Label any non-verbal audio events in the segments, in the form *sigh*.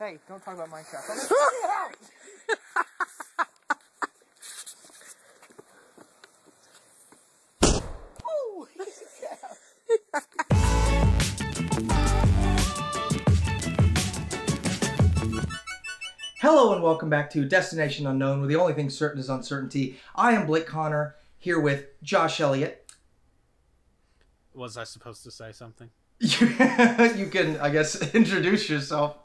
Hey, don't talk about Minecraft. *laughs* oh, *laughs* Hello and welcome back to Destination Unknown, where the only thing certain is uncertainty. I am Blake Connor, here with Josh Elliott. Was I supposed to say something? *laughs* you can, I guess, *laughs* introduce yourself.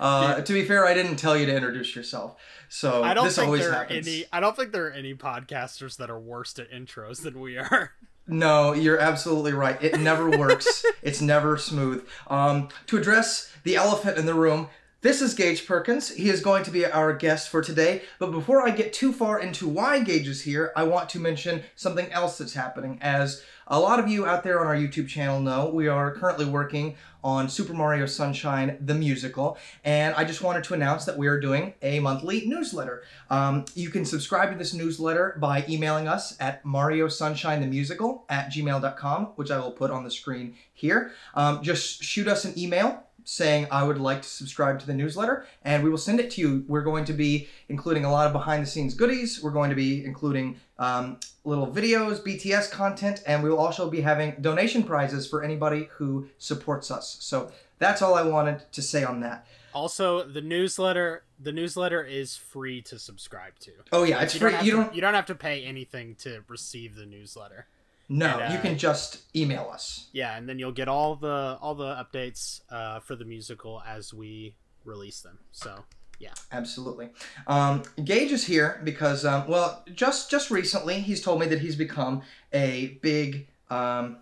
Uh, Yeah. To be fair, I didn't tell you to introduce yourself, so I don't this think always there happens. are any. I don't think there are any podcasters that are worse at intros than we are. *laughs* No, you're absolutely right. It never works. it's never smooth. Um, to address the elephant in the room, this is Gage Perkins. He is going to be our guest for today. But before I get too far into why Gage is here, I want to mention something else that's happening. As a lot of you out there on our YouTube channel know, we are currently working on Super Mario Sunshine the musical, and I just wanted to announce that we are doing a monthly newsletter. Um, you can subscribe to this newsletter by emailing us at Mario Sunshine the Musical at gmail.com, which I will put on the screen here. Um, just shoot us an email saying I would like to subscribe to the newsletter, and we will send it to you. We're going to be including a lot of behind the scenes goodies. We're going to be including um, little videos, BTS content, and we will also be having donation prizes for anybody who supports us. So that's all I wanted to say on that. Also, the newsletter. The newsletter is free to subscribe to. Oh yeah, it's you free. Don't have You to, don't. You don't have to pay anything to receive the newsletter. No, and, you uh, can just email us. Yeah, and then you'll get all the all the updates uh, for the musical as we release them. So Yeah, absolutely. Um, Gage is here because, um, well, just just recently he's told me that he's become a big um,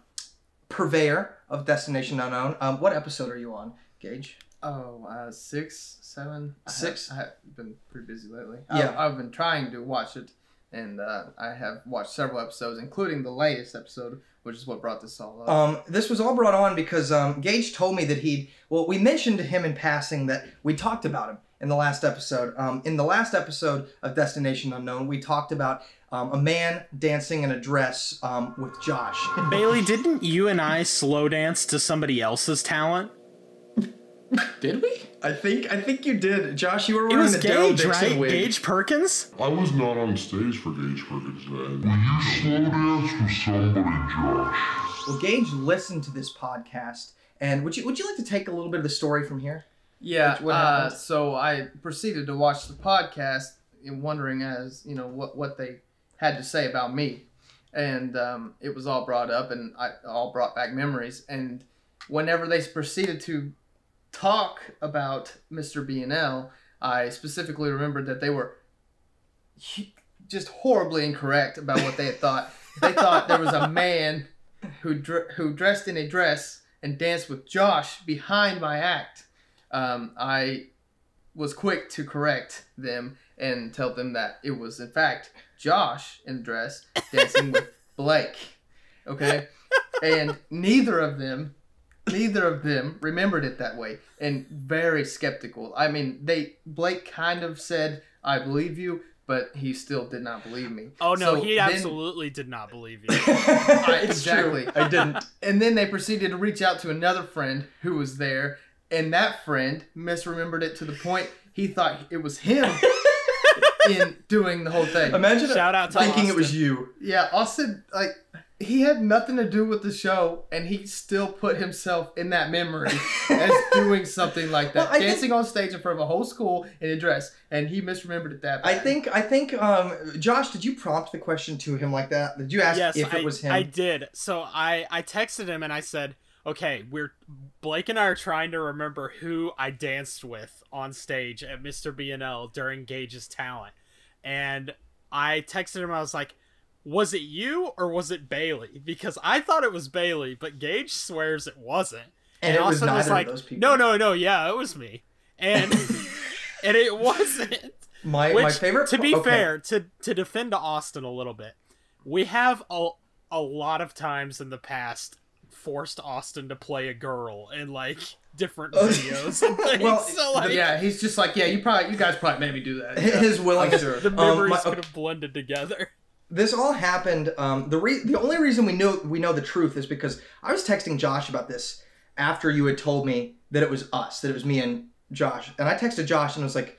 purveyor of Destination Unknown. Um, what episode are you on, Gage? Oh, uh, six, seven, I have- I have been pretty busy lately. Yeah. I've, I've been trying to watch it, and uh, I have watched several episodes, including the latest episode, which is what brought this all up. Um, this was all brought on because um, Gage told me that he'd. Well, we mentioned to him in passing that we talked about him in the last episode. Um, in the last episode of Destination Unknown, we talked about um, a man dancing in a dress um, with Josh. *laughs* Bailey, didn't you and I slow dance to somebody else's talent? Did we? I think I think you did, Josh. You were It wearing was the Daryl Gage, Dixon right? wig. Gage Perkins? I was not on stage for Gage Perkins then. Will you slow dance with somebody, Josh? Well, Gage listened to this podcast, and would you would you like to take a little bit of the story from here? Yeah. What uh, so I proceeded to watch the podcast, and wondering as you know what what they had to say about me, and um, it was all brought up, and I all brought back memories. And whenever they proceeded to talk about Mr. B and L, I specifically remembered that they were just horribly incorrect about what they had thought. They thought there was a man who dr- who dressed in a dress and danced with Josh behind my act. Um, I was quick to correct them and tell them that it was in fact Josh in the dress dancing with *laughs* Blake. Okay, and neither of them, neither of them remembered it that way, and very skeptical. I mean, they Blake kind of said, "I believe you." But he still did not believe me. Oh no, So he then- absolutely did not believe you. *laughs* it's exactly. true. I didn't. And then they proceeded to reach out to another friend who was there, and that friend misremembered it to the point he thought it was him *laughs* in doing the whole thing. Imagine Shout out to thinking it was you. Yeah, Austin, like, he had nothing to do with the show, and he still put himself in that memory as *laughs* doing something like that, Well, I think- dancing on stage in front of a whole school in a dress, and he misremembered it that I think I think um, Josh, did you prompt the question to him like that? Did you ask yes, if I, it was him? I did. So I I texted him and I said, "Okay, we're Blake and I are trying to remember who I danced with on stage at Mr. B&L during Gage's talent." And I texted him I was like, "Was it you or was it Bailey?" Because I thought it was Bailey, but Gage swears it wasn't. and it was Austin like, of those people. "No, no, no, yeah, it was me." And *laughs* and it wasn't. My Which, my favorite. to be okay. fair, to to defend Austin a little bit, we have a a lot of times in the past forced Austin to play a girl in like different Oh, videos *laughs* *laughs* and things. well, so like yeah, he's just like, yeah, you probably, you guys probably made me do that. Yeah. his willingness. I'm sure. the Um, memories my- could have blended together. *laughs* this all happened. Um, the re- the only reason we know we know the truth is because I was texting Josh about this after you had told me that it was us, that it was me and Josh, and I texted Josh and was like,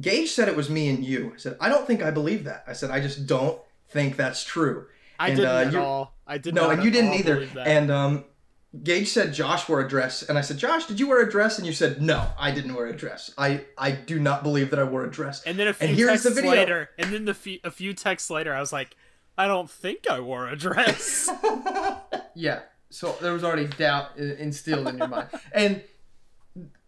Gage said it was me and you. I said, I don't think I believe that. I said, I just don't think that's true. I And, didn't uh, at you- all. I did not. no, and you didn't either. And um, Gage said Josh wore a dress, and I said, Josh, did you wear a dress? And you said, No, I didn't wear a dress. I I do not believe that I wore a dress. And then a few And the texts video. later, and then the fe- a few texts later, I was like, I don't think I wore a dress. *laughs* Yeah. So there was already doubt instilled in your mind, *laughs* and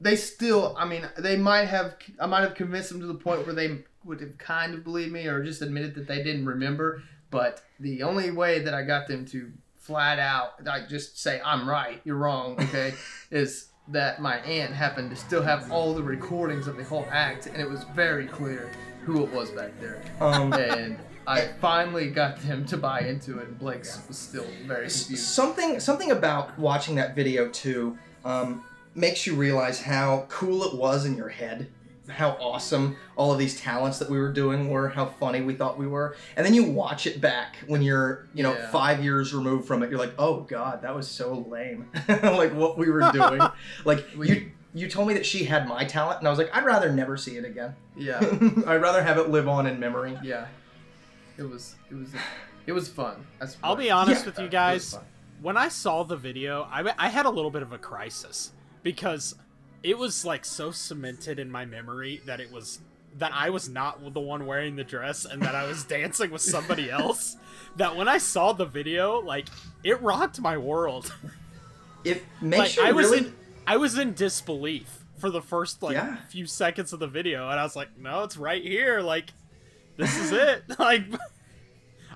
they still. I mean, they might have. I might have convinced them to the point where they would have kind of believed me, or just admitted that they didn't remember. But the only way that I got them to flat out, like just say I'm right, you're wrong, okay, *laughs* is that my aunt happened to still have all the recordings of the whole act, and it was very clear who it was back there. Um, And I finally got them to buy into it, and Blake was still very confused. something something about watching that video too um, makes you realize how cool it was in your head how awesome all of these talents that we were doing were how funny we thought we were and then you watch it back when you're you know Yeah. five years removed from it you're like oh god that was so lame *laughs* like what we were doing *laughs* like We- you you told me that she had my talent and i was like i'd rather never see it again Yeah. *laughs* i'd rather have it live on in memory Yeah, it was it was it was fun. That's I'll be honest Yeah. with you guys. When I saw the video, I, I had a little bit of a crisis because it was like so cemented in my memory that it was that I was not the one wearing the dress and that I was *laughs* dancing with somebody else. That when I saw the video, like it rocked my world. it *laughs* makes like you I was really in I was in disbelief for the first like Yeah. few seconds of the video, and I was like, "No, it's right here. Like, this is it." *laughs* like,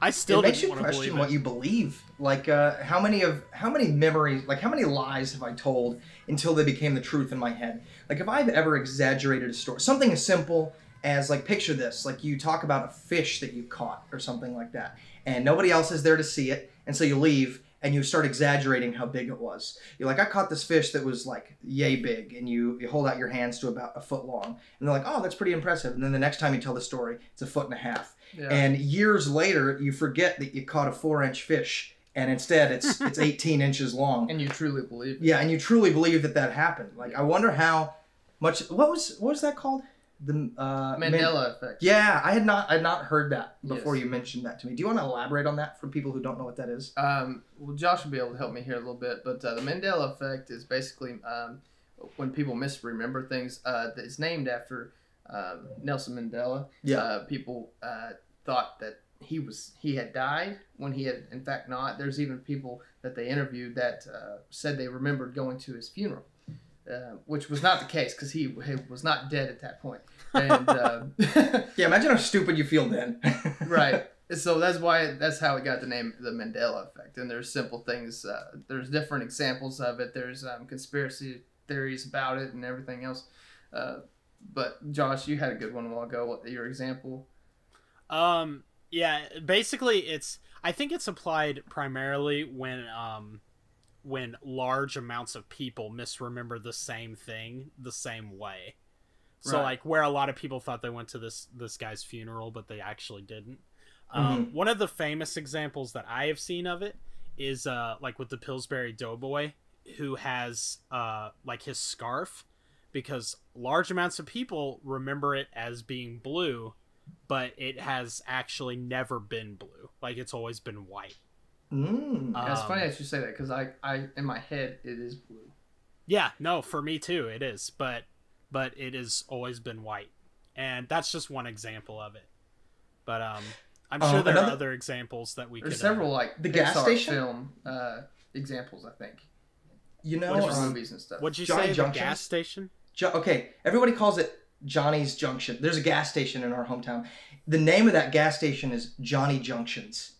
I still it makes you question what it. you believe. Like, uh, how many of how many memories, like how many lies have I told until they became the truth in my head? Like, if I've ever exaggerated a story, something as simple as like picture this, like you talk about a fish that you caught or something like that, and nobody else is there to see it, and so you leave and you start exaggerating how big it was. You're like, I caught this fish that was like yay big, and you, you hold out your hands to about a foot long, and they're like, oh, that's pretty impressive. And then the next time you tell the story, it's a foot and a half. Yeah. And years later, you forget that you caught a four-inch fish, and instead it's *laughs* it's 18 inches long. and you truly believe. it. Yeah, and you truly believe that that happened. Like, I wonder how much. What was what was that called? The uh, Man- Mandela effect. yeah, I had not I had not heard that before Yes. you mentioned that to me. Do you want to elaborate on that for people who don't know what that is? Um, well, Josh will be able to help me here a little bit, but uh, the Mandela effect is basically um, when people misremember things. Uh, that is named after um, Nelson Mandela. Yeah. Uh, people uh, thought that he was he had died when he had in fact not. There's even people that they interviewed that uh, said they remembered going to his funeral. Uh, which was not the case because he, he was not dead at that point. And uh, *laughs* Yeah, imagine how stupid you feel then. *laughs* right. So that's why that's how it got the name the Mandela effect. And there's simple things. Uh, there's different examples of it. There's um, conspiracy theories about it and everything else. Uh, but Josh, you had a good one a while ago. What your example? Um, yeah, basically, it's. I think it's applied primarily when um, when large amounts of people misremember the same thing the same way. So Right. like where a lot of people thought they went to this this guy's funeral, but they actually didn't. Um, One of the famous examples that I have seen of it is uh, like with the Pillsbury Doughboy, who has uh, like his scarf, because large amounts of people remember it as being blue, but it has actually never been blue. Like it's always been white. mm. Yeah, it's Um, funny that you say that because I, I in my head it is blue. Yeah, no, for me too, it is, but but it has always been white, and that's just one example of it. But um, I'm Um, sure there are other examples that we There's could. uh, several like The Pixar gas station? film uh, examples. I think. You know, Which are um, movies and stuff. What'd you Johnny say? Junction? The gas station? Jo- okay, everybody calls it Johnny's Junction. There's a gas station in our hometown. The name of that gas station is Johnny Junctions.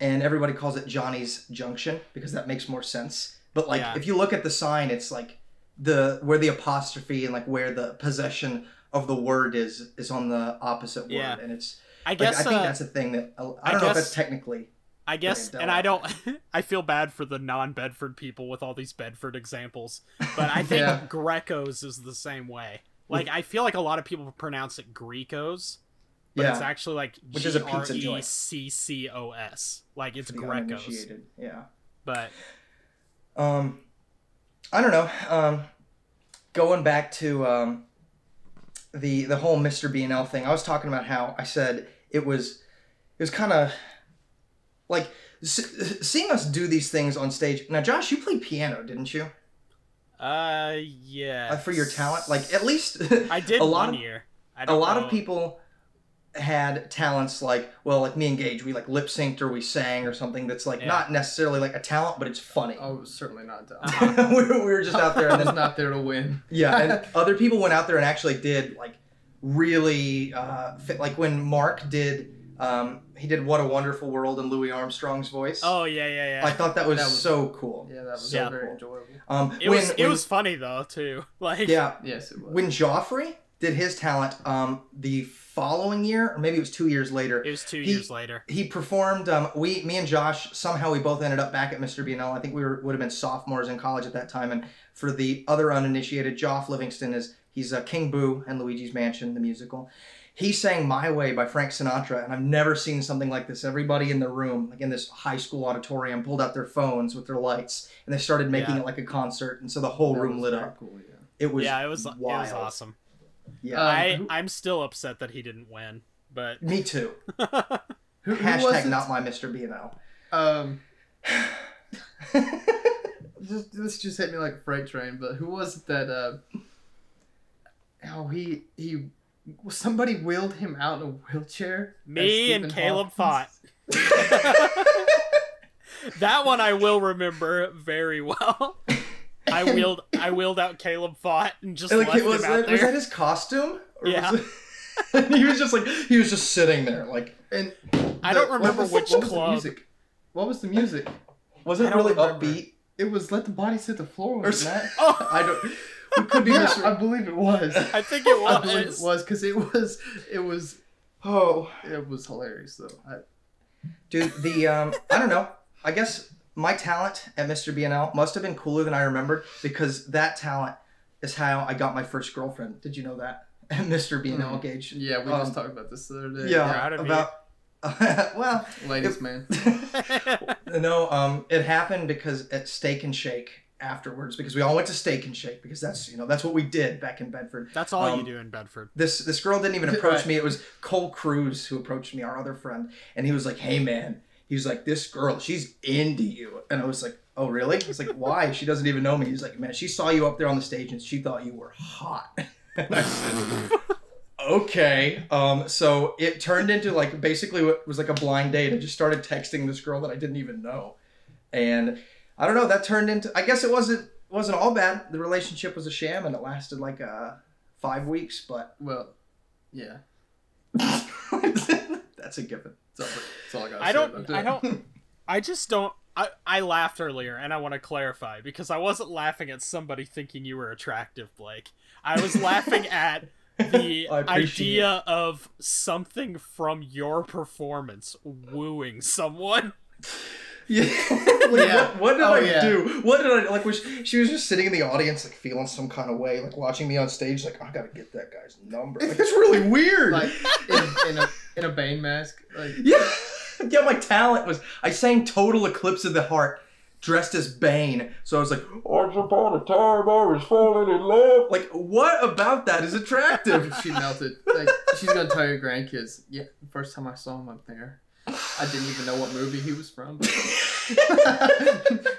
And everybody calls it Johnny's Junction because that makes more sense. But like Yeah. if you look at the sign, it's like the where the apostrophe and like where the possession of the word is is on the opposite word. Yeah. And it's I like, guess. I think uh, that's a thing that I I don't know if guess- that's technically I guess, and I don't. *laughs* I feel bad for the non-Bedford people with all these Bedford examples, but I *laughs* think Yeah. Grecos is the same way. Like I feel like a lot of people pronounce it Grecos, but yeah. it's actually like Which is a pizza joint. C C O S. Like it's Grecos. Yeah. but Um, I don't know. Um, going back to um, the the whole Mr. BNL thing, I was talking about how I said it was it was kind of like s- seeing us do these things on stage. Now, Josh, you played piano, didn't you? Uh, yeah. Uh, for your talent, like at least *laughs* I did *laughs* a lot one of, year. I a don't lot know. of people had talents like well like me and Gage we like lip synced or we sang or something that's like Yeah. not necessarily like a talent but it's funny I was certainly not down. *laughs* We, were, we were just out there and was then not there to win. yeah and other people went out there and actually did like really uh fit, like when Mark did um he did what a wonderful world in Louis Armstrong's voice Oh yeah, yeah, yeah. I thought that was, That was- so cool Yeah, that was Yeah. very enjoyable. um it when, was it when- was funny though too. *laughs* Like yeah Yes, it was. when Joffrey did his talent um the following year or maybe it was two years later it was two He- years later. he performed um, we me and josh somehow we both ended up back at mr bnl i think we were, would have been sophomores in college at that time and for the other uninitiated joff livingston is he's uh, king boo and luigi's mansion the musical he sang my way by frank sinatra and i've never seen something like this everybody in the room like in this high school auditorium pulled out their phones with their lights and they started making Yeah. it like a concert and so the whole That room lit up Cool, yeah. it was yeah, it was wild. it was awesome. yeah Um, I I'm still upset that he didn't win, but me too *laughs* Who, who was hashtag it? not my mr bnl Um, *laughs* just, this just hit me like a freight train. But who was it that? Uh, oh, he he. Somebody wheeled him out in a wheelchair. me and Stephen Caleb fought. *laughs* That one I will remember very well. I wheeled I wheeled out Caleb fought and just like left was him out that, there. was that his costume? Or Yeah. *laughs* Was it... he was just like he was just sitting there. Like And I the- don't what remember was- which what was the club. music? What was the music? was it really remember. upbeat? It was "Let the Bodies Hit the Floor." Or Was s- that? Oh, I don't. We could be Yeah, mis- I believe it was. I think it I believe it was. was because it was it was Oh, it was hilarious though. I, dude, the um, I don't know. I guess my talent at Mr. BNL must have been cooler than I remembered because that talent is how I got my first girlfriend. Did you know that? *laughs* At Mr. BNL Mhm. Gage. yeah, we Um, just talked about this the other day. Yeah, Proud of you. about. *laughs* well, ladies man. *laughs* no, um, it happened because at Steak and Shake afterwards, because we all went to Steak and Shake because that's you know that's what we did back in Bedford. That's all Um, you do in Bedford. This this girl didn't even *laughs* approach Right. me. It was Cole Cruz who approached me, our other friend, and he was like, "Hey man," he was like, "This girl, she's into you," and I was like, "Oh really?" I was like, "Why?" She doesn't even know me. He's like, "Man, she saw you up there on the stage and she thought you were hot." and I said, okay. Um, so it turned into like basically what was like a blind date. I just started texting this girl that I didn't even know, and I don't know. That turned into. I guess it wasn't wasn't all bad. The relationship was a sham, and it lasted like uh five weeks. But Well, yeah. *laughs* that's a given. That's all, that's all I got. I don't I don't *laughs* I just don't I, I laughed earlier and I want to clarify because I wasn't laughing at somebody thinking you were attractive, Blake. I was laughing *laughs* at the I appreciate idea of something from your performance wooing someone. Yeah. *laughs* like, Yeah. What, what did Oh, I yeah. do? What did I like? Was she, she was just sitting in the audience, like feeling some kind of way, like watching me on stage, like I gotta get that guy's number. Like it's really *laughs* weird. like in, in a in a Bane mask. Like *laughs* yeah, yeah. My talent was I sang "Total Eclipse of the Heart" dressed as Bane, so I was like, "Once upon a time, I was falling in love." Like, what about that is attractive? she melted. Like she's gonna tell your grandkids. Yeah, the first time I saw him up there, I didn't even know what movie he was from. *laughs*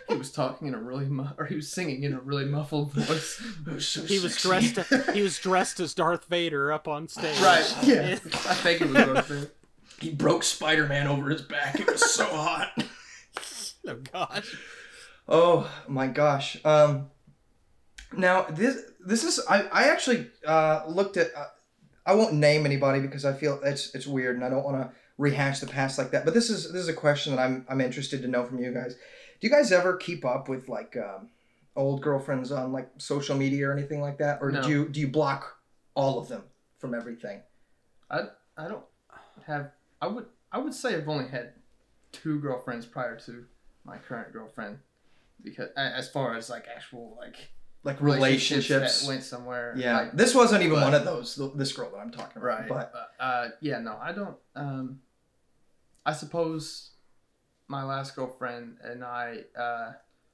he was talking in a really mu- or he was singing in a really muffled voice. Was so He was sexy. dressed *laughs* he was dressed as Darth Vader up on stage. Right. Yeah. I think it was Darth Vader. He broke Spider Man over his back. It was so hot. *laughs* Oh god. Oh my gosh. Um, now this this is I I actually uh, looked at. Uh, I won't name anybody because I feel it's it's weird and I don't want to rehash the past like that. But this is this is a question that I'm I'm interested to know from you guys. Do you guys ever keep up with like um, old girlfriends on like social media or anything like that, or No. do you do you block all of them from everything? I I don't have. I would I would say I've only had two girlfriends prior to my current girlfriend, because as far as like actual like Like relationships, relationships. that went somewhere. yeah, like, this wasn't even but- one of those. This girl that I'm talking about, Right. But But uh, yeah, no, I don't. Um, I suppose my last girlfriend and I, uh,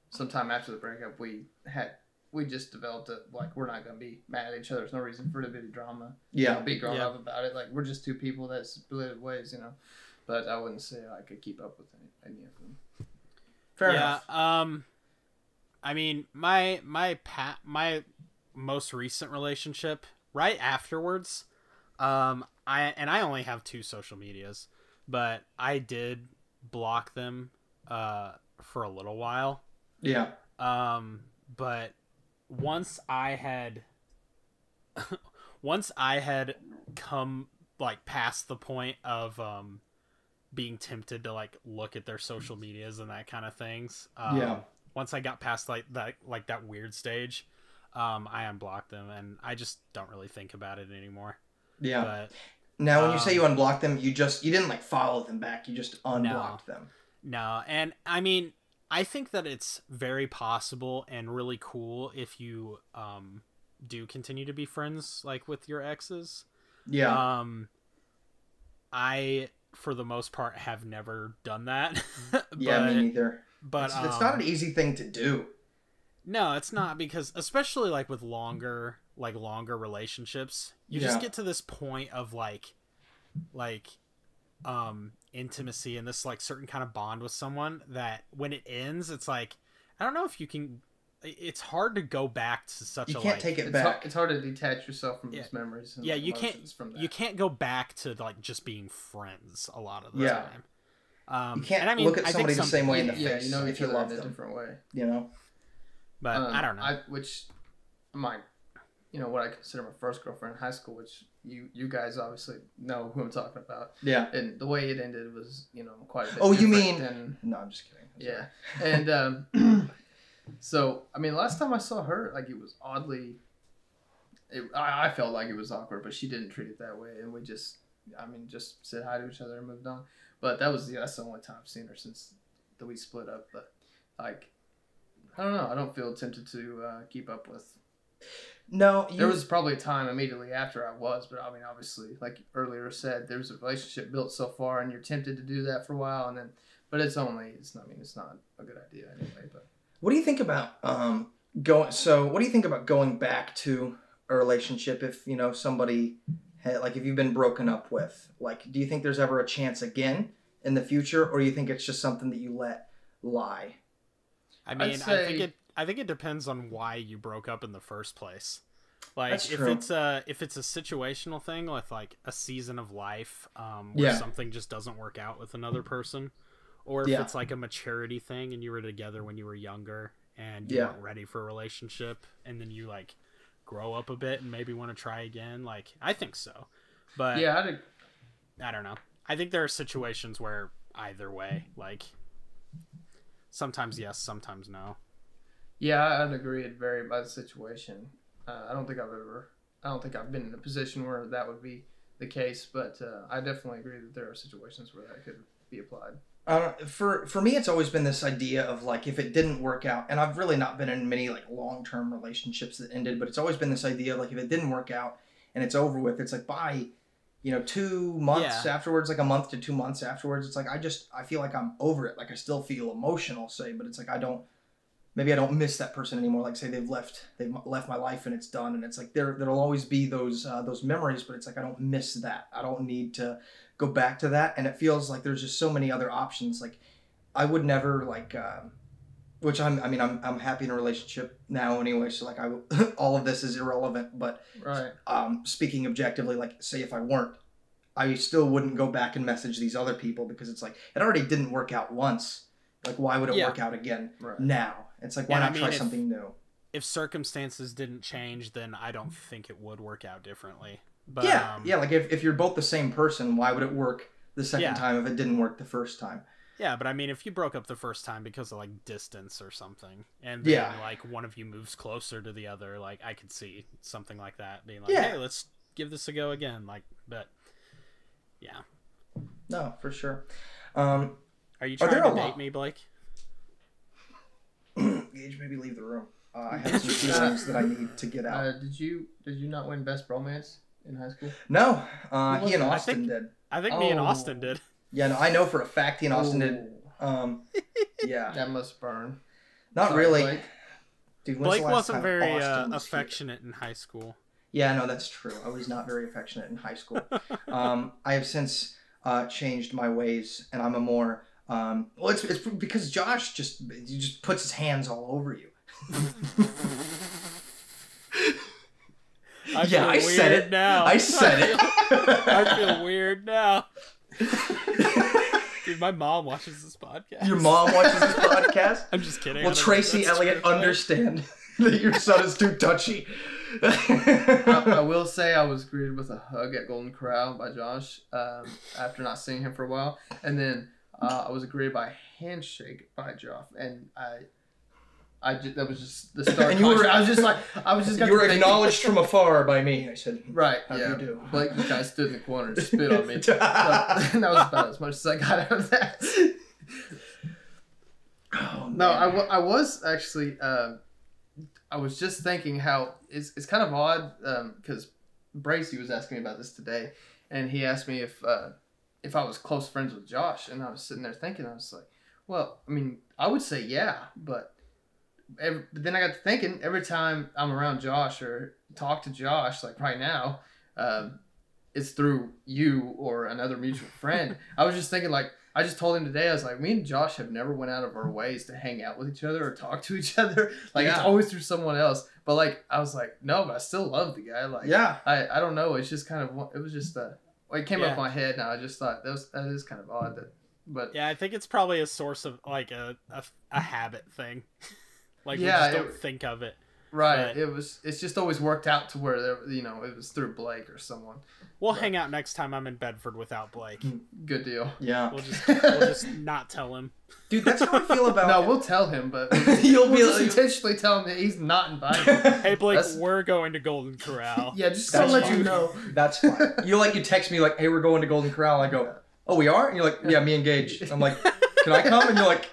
sometime after the breakup, we had we just developed it like we're not gonna be mad at each other. There's no reason for it to be drama. you Yeah. know, be grown Yeah. up about it. Like we're just two people that split ways, you know. But I wouldn't say I could keep up with any, any of them. Fair yeah, enough. um I mean, my my pat my most recent relationship right afterwards um I and I only have two social medias, but I did block them uh for a little while. Yeah. Um, but once I had, *laughs* once I had come like past the point of um being tempted to like look at their social medias and that kind of things. Um, Yeah. Once I got past like that like that weird stage, um, I unblocked them and I just don't really think about it anymore. Yeah. But now, when you um, say you unblock them, you just you didn't like follow them back. You just unblocked them. No, and I mean, I think that it's very possible and really cool if you um do continue to be friends like with your exes. Yeah. Um I for the most part have never done that. but *laughs* yeah. me neither. but it's, it's not um, an easy thing to do. No, it's not because especially like with longer like longer relationships, you Yeah. just get to this point of like like um intimacy and this like certain kind of bond with someone that when it ends, it's like I don't know if you can it's hard to go back to such You a can't like, take it It's, back. hard, it's hard to detach yourself from Yeah. those memories. And yeah, like, you can't from that. you can't go back to like just being friends a lot of the Yeah. time. Um, you can't and I mean, look at I think somebody the some- same way in the yeah, face you know if you other love in a them. different way. You know. but Um, I don't know. I, which my, you know, what I consider my first girlfriend in high school, which you you guys obviously know who I'm talking about. Yeah. And the way it ended was, you know, quite a bit. Oh, you mean- than- No, I'm just kidding. I'm yeah. And um, *clears throat* so I mean, last time I saw her, like it was oddly. It, I, I felt like it was awkward, but she didn't treat it that way, and we just, I mean, just said hi to each other and moved on. But that was yeah, that's the only time I've seen her since that we split up. But like, I don't know. I don't feel tempted to uh, keep up with. No, you, There was probably a time immediately after I was, but I mean, obviously, like earlier said, there was a relationship built so far, and you're tempted to do that for a while, and then, but it's only, it's not, I mean, it's not a good idea anyway. But What do you think about um going? So, what do you think about going back to a relationship if you know somebody had, like if you've been broken up with? Like, do you think there's ever a chance again in the future, or do you think it's just something that you let lie? I mean, I think it. I think it depends on why you broke up in the first place. Like That's if true. it's a if it's a situational thing with like a season of life, um, where Yeah. something just doesn't work out with another person, or if Yeah. it's like a maturity thing and you were together when you were younger and you Yeah. weren't ready for a relationship, and then you like grow up a bit and maybe want to try again. Like I think so, but yeah, I'd, I don't know. I think there are situations where either way, like sometimes yes, sometimes no. Yeah, I'd agree. It'd vary by the situation. Uh, I don't think I've ever, I don't think I've been in a position where that would be the case, but uh, I definitely agree that there are situations where that could be applied. Uh, for for me, it's always been this idea of like if it didn't work out, and I've really not been in many like long term relationships that ended, but it's always been this idea of like if it didn't work out and it's over with, it's like by you know two months Yeah. afterwards, like a month to two months afterwards, it's like I just I feel like I'm over it. Like I still feel emotional, say, but it's like I don't maybe I don't miss that person anymore. Like say they've left they've left my life and it's done, and it's like there there'll always be those uh, those memories, but it's like I don't miss that. I don't need to go back to that and it feels like there's just so many other options like i would never like um, which i'm i mean i'm, I'm happy in a relationship now anyway so like i *laughs* all of this is irrelevant but Right. um speaking objectively like say if i weren't i still wouldn't go back and message these other people because it's like it already didn't work out once like why would it Yeah. work out again Right. now it's like why And I not mean, try if- something new If circumstances didn't change, then I don't think it would work out differently. But yeah um, yeah like if, if you're both the same person why would it work the second Yeah. time if it didn't work the first time yeah, but I mean, if you broke up the first time because of like distance or something, and then Yeah. like one of you moves closer to the other, like I could see something like that being like, Yeah. hey, let's give this a go again. Like, but yeah, no for sure um are you Are trying there to date lot- me, Blake? Gage, maybe leave the room. Uh, I have *laughs* some feelings that I need to get out. Uh, did you did you not win best bromance in high school? no, uh, he and was it? I Austin think- did. I think me and Oh. Austin did. Yeah, no, I know for a fact he and Austin did. Um, *laughs* yeah, That must burn. not Sorry, really. Blake. Dude, Blake wasn't very uh, was here? affectionate in high school. Yeah, no, that's true. I was not very affectionate in high school. *laughs* um, I have since uh, changed my ways, and I'm a more um, well. It's, it's because Josh just he just puts his hands all over you. I yeah, I said it. now. I said feel- it. *laughs* I feel weird now. Dude, my mom watches this podcast. Your mom watches this podcast. *laughs* I'm just kidding. I Will Tracy that's Elliott understand *laughs* that your son is too touchy? I, I will say I was greeted with a hug at Golden Corral by Josh um, after not seeing him for a while, and then uh, I was greeted by a handshake by Josh, and I, I just, that was just the start. *laughs* And you were- I was just like, I was just. *laughs* you were thinking- from *laughs* afar by me. I said, Right. How do you do? Blake just kind of stood in the corner and spit on me. But that was about as much as I got out of that. Oh, No, I, man. was actually. Um, I was just thinking how it's, it's kind of odd because Bracy was asking me about this today, and he asked me if uh, if I was close friends with Josh, and I was sitting there thinking, I was like, well, I mean, I would say yeah, but. Every, but then I got to thinking every time I'm around Josh or talk to Josh, like right now, um, it's through you or another mutual *laughs* friend. I was just thinking, like, I just told him today, I was like, me and Josh have never went out of our ways to hang out with each other or talk to each *laughs* other. Like, it's always through someone else. But, like, I was like, no, but I still love the guy. Like, yeah. I, I don't know. It's just kind of, it was just, uh, well, it came up my head now. I just thought that, was, that is kind of odd. That, but Yeah, I think it's probably a source of like a a, a habit thing. *laughs* like Yeah, we just don't it- think of it. Right. But- It was, it's just always worked out to where, there, you know, it was through Blake or someone. We'll Right. hang out next time I'm in Bedford without Blake. Mm, good deal. Yeah. We'll just *laughs* we'll just not tell him. Dude, that's how I feel *laughs* about No, we'll tell him, but *laughs* You'll we'll be just like- intentionally tell him that he's not invited. Hey Blake, That's- we're going to Golden Corral. yeah, just That's to let fine. you know. That's fine. You like you text me like, "Hey, we're going to Golden Corral." I go, "Oh, we are?" And you're like, "Yeah, me and Gage." I'm like, "Can I come?" And you're like,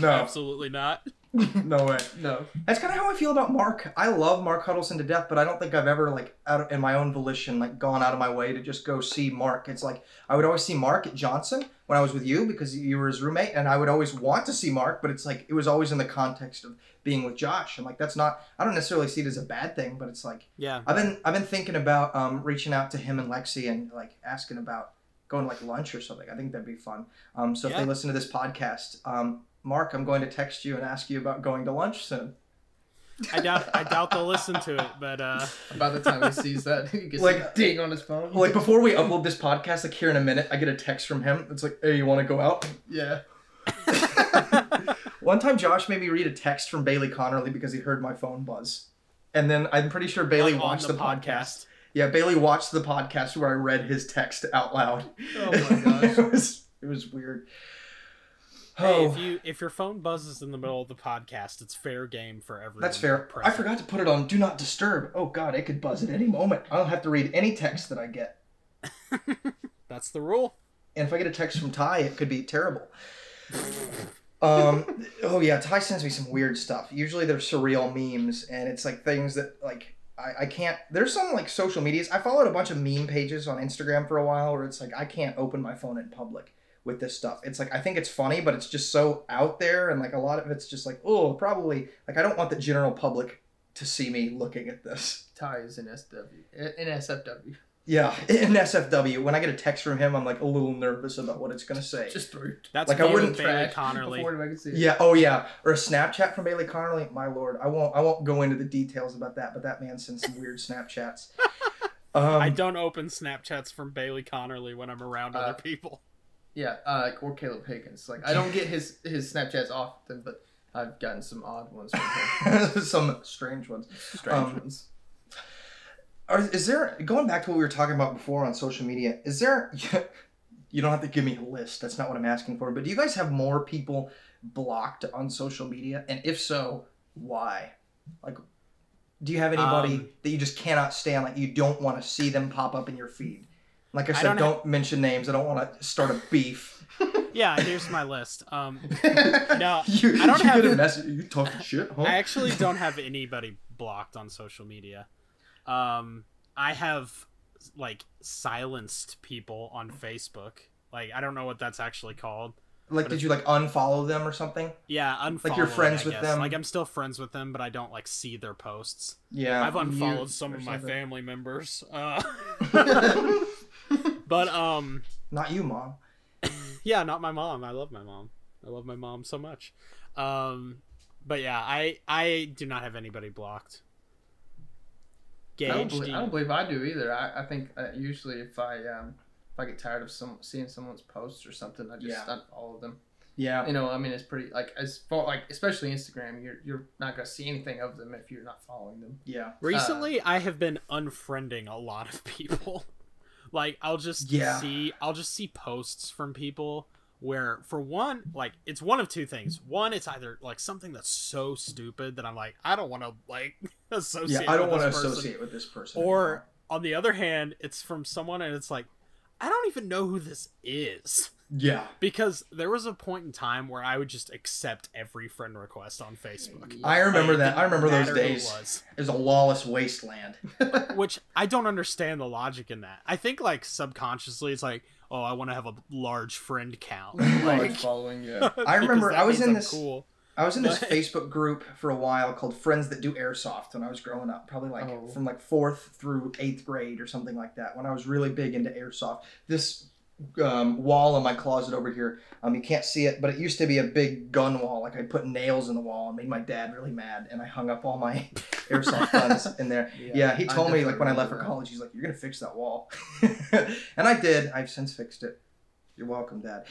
"No, Absolutely not. *laughs* no way." No. That's kind of how I feel about Mark. I love Mark Huddleston to death, but I don't think I've ever like out of, in my own volition like gone out of my way to just go see Mark. It's like I would always see Mark at Johnson when I was with you because you were his roommate, and I would always want to see Mark, but it's like it was always in the context of being with Josh. And like that's not I don't necessarily see it as a bad thing, but it's like Yeah. I've been I've been thinking about um, reaching out to him and Lexi and like asking about going to like lunch or something. I think that'd be fun. Um, so if Yeah. they listen to this podcast, um, Mark, I'm going to text you and ask you about going to lunch soon. I doubt I doubt they'll listen to it, but uh By the time he sees that, he gets Like- a ding on his phone. Like before we upload this podcast, like here in a minute, I get a text from him. It's like, "Hey, you want to go out?" yeah. *laughs* One time, Josh made me read a text from Bailey Connerly because he heard my phone buzz, and then I'm pretty sure Bailey like, watched the, podcast. Yeah, Bailey watched the podcast where I read his text out loud. Oh my gosh. *laughs* it was it was weird. Hey, Oh, if you if your phone buzzes in the middle of the podcast, it's fair game for everyone. that's fair. I forgot to put it on Do Not Disturb. Oh God, it could buzz at any moment. I don't have to read any text that I get. *laughs* That's the rule. And if I get a text from Ty, it could be terrible. Um. *laughs* oh yeah, Ty sends me some weird stuff. Usually they're surreal memes, and it's like things that like I, I can't. There's some like social medias. I followed a bunch of meme pages on Instagram for a while, where it's like I can't open my phone in public with this stuff. It's like I think it's funny, but it's just so out there, and like a lot of it's just like oh, probably like I don't want the general public to see me looking at this. Ty is in SW. NSFW. Yeah, NSFW, when I get a text from him, I'm like a little nervous about what it's gonna say. Just threw That's Like, I wouldn't Bailey trash Connerly. before anybody could see it. Yeah. Oh, yeah. Or a Snapchat from Bailey Connerly. My lord, I won't. I won't go into the details about that. But that man sends some weird Snapchats. *laughs* Um, I don't open Snapchats from Bailey Connerly when I'm around Uh, other people. Yeah, uh, like or Caleb Higgins. Like I don't get his his Snapchats often, but I've gotten some odd ones from him. *laughs* some strange ones. Strange Um, ones. Are, is there going back to what we were talking about before on social media? Is there? *laughs* You don't have to give me a list. That's not what I'm asking for. But do you guys have more people blocked on social media? And if so, why? Like, do you have anybody Um, that you just cannot stand? Like, you don't want to see them pop up in your feed? Like I I said, don't don't, have- mention names. I don't want to start a beef. *laughs* Yeah, here's my list. Um, *laughs* no, you, I don't you have. get a message. You talking shit, huh? I actually don't have anybody blocked on social media. Um, I have like silenced people on Facebook. Like I don't know what that's actually called. Like, did you like unfollow them or something? Yeah, unfollow. Like you're friends with them? Like I'm still friends with them, but I don't like see their posts. Yeah. I've unfollowed some of my family members. Uh, *laughs* but um, Not you, mom. *laughs* yeah, not my mom. I love my mom. I love my mom so much. Um, but yeah, I I do not have anybody blocked. I don't, Gage, believe, do I don't believe I do either. I, I think uh, usually if I um, if I get tired of some seeing someone's posts or something, I just Yeah. unfollow them. Yeah. You know, I mean, it's pretty like as far like especially Instagram, you're you're not gonna see anything of them if you're not following them. Yeah. Recently, I have been unfriending a lot of people. *laughs* like I'll just Yeah. see I'll just see posts from people where for one, like it's one of two things. One, it's either like something that's so stupid that I'm like, I don't want to like *laughs* associate. Yeah. I don't want to associate with this person. Or on the other hand, it's from someone and it's like, I don't even know who this is. Yeah. Because there was a point in time where I would just accept every friend request on Facebook. I remember Like, that. I remember those matter who it days. was. It was a lawless wasteland. *laughs* which I don't understand the logic in that. I think like subconsciously it's like, oh, I want to have a large friend count. *laughs* Large Like, following, yeah. *laughs* I remember I was in I'm this- Cool. I was in this Facebook group for a while called Friends That Do Airsoft when I was growing up, probably like Oh. from like fourth through eighth grade or something like that. When I was really big into airsoft, this um, wall in my closet over here, um, you can't see it, but it used to be a big gun wall. Like I put nails in the wall and made my dad really mad, and I hung up all my *laughs* airsoft guns in there. *laughs* Yeah, he told me like when I left for college, he's like, "You're gonna fix that wall," *laughs* and I did. I've since fixed it. You're welcome, Dad.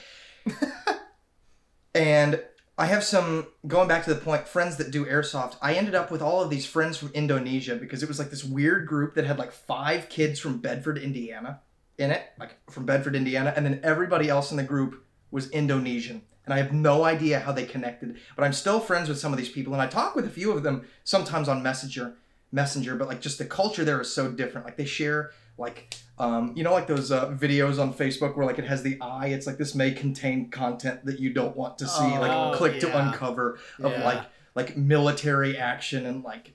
and I have some going back to the point. Friends that do airsoft. I ended up with all of these friends from Indonesia because it was like this weird group that had like five kids from Bedford, Indiana, in it, like from Bedford, Indiana, and then everybody else in the group was Indonesian. And I have no idea how they connected, but I'm still friends with some of these people, and I talk with a few of them sometimes on Messenger messenger but like just the culture there is so different like they share like um, you know like those uh, videos on facebook where like it has the eye it's like this may contain content that you don't want to see Oh, like click to uncover of Yeah. like like military action and like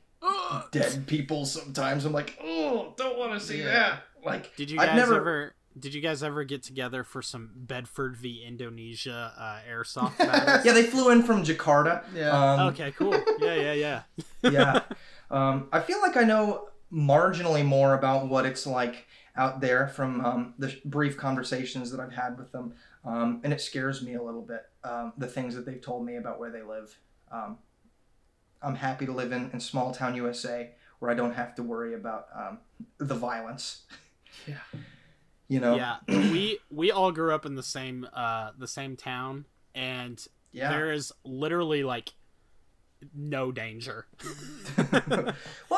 dead people sometimes i'm like oh don't want to see Yeah. that like Did you I've guys never- ever? Did you guys ever get together for some Bedford v Indonesia uh, airsoft battles? *laughs* yeah they flew in from jakarta Yeah. um, okay, cool. Yeah, yeah, yeah. *laughs* yeah. Um, I feel like I know marginally more about what it's like out there from um, the brief conversations that I've had with them. Um, and it scares me a little bit, um, the things that they've told me about where they live. Um, I'm happy to live in, in small town USA where I don't have to worry about um, the violence. *laughs* Yeah. You know? Yeah, we we all grew up in the same uh the same town, and Yeah. there is literally like no danger *laughs* well,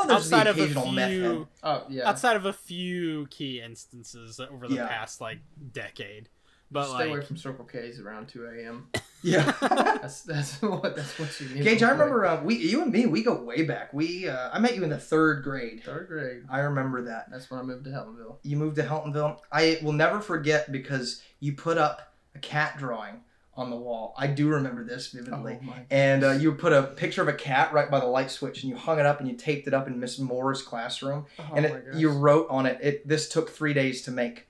there's outside the of a occasional meth head. few oh yeah. outside of a few key instances over the Yeah. past like decade. But Stay away from Circle K's around two a.m. *laughs* Yeah. *laughs* That's that's *laughs* what that's what you need. Gage, I remember uh, we, you and me, we go way back. We, uh, I met you in the third grade. third grade. I remember that. That's when I moved to Heltonville. You moved to Heltonville. I will never forget because you put up a cat drawing on the wall. I do remember this vividly. Oh my. And uh, you put a picture of a cat right by the light switch, and you hung it up and you taped it up in Miss Moore's classroom. Oh and it, you wrote on it, "It this took three days to make."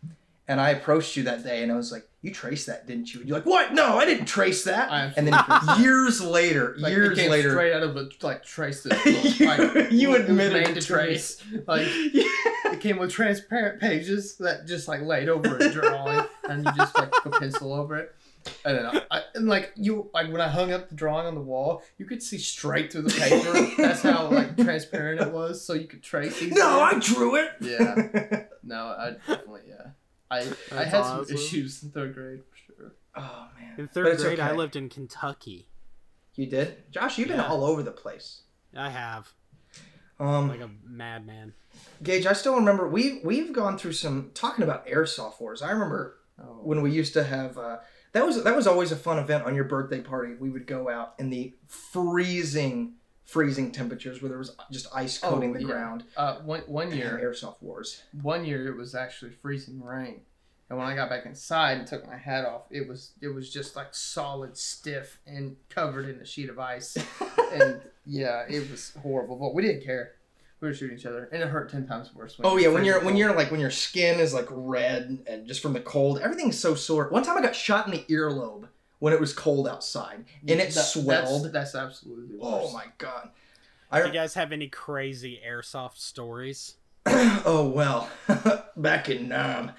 And I approached you that day, and I was like, "You traced that, didn't you?" And you're like, "What? No, I didn't trace that." And then *laughs* years later, Like, years it later, straight out of a like trace this. *laughs* You- like, you it admitted it to trace. Like *laughs* it came with transparent pages that just like laid over a drawing, and you just like a pencil over it. And then I, I, and like you like when I hung up the drawing on the wall, you could see straight through the paper. That's how like transparent it was, so you could trace. No, I drew it. Yeah. No, I definitely yeah. I I That's had some issues in third grade for sure. oh man. in third it's grade, I lived in Kentucky. You did, Josh. You've been all over the place. I have Um, like a madman. Gage, I still remember we we've gone through some talking about airsoft wars. I remember Oh, when we used to have uh, that was that was always a fun event on your birthday party. We would go out in the freezing freezing temperatures where there was just ice Oh, coating the yeah. ground. uh, one one year airsoft wars. one year it was actually freezing rain and when i got back inside and took my hat off it was it was just like solid stiff and covered in a sheet of ice *laughs* and yeah it was horrible but we didn't care we were shooting each other and it hurt 10 times worse Oh yeah, when you're freezing when you're like when your skin is like red and just from the cold, everything's so sore. One time I got shot in the earlobe when it was cold outside and it That- swelled. That's, that's absolutely worse. oh my god. Do you guys have any crazy airsoft stories? *clears throat* oh well. *laughs* Back in um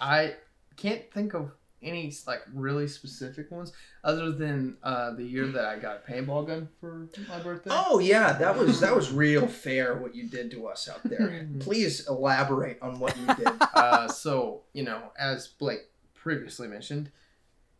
I can't think of any like really specific ones other than uh, the year that I got a paintball gun for my birthday. Oh yeah, that was that was *laughs* real fair what you did to us out there. *laughs* Please elaborate on what you did. uh, so you know, as Blake previously mentioned,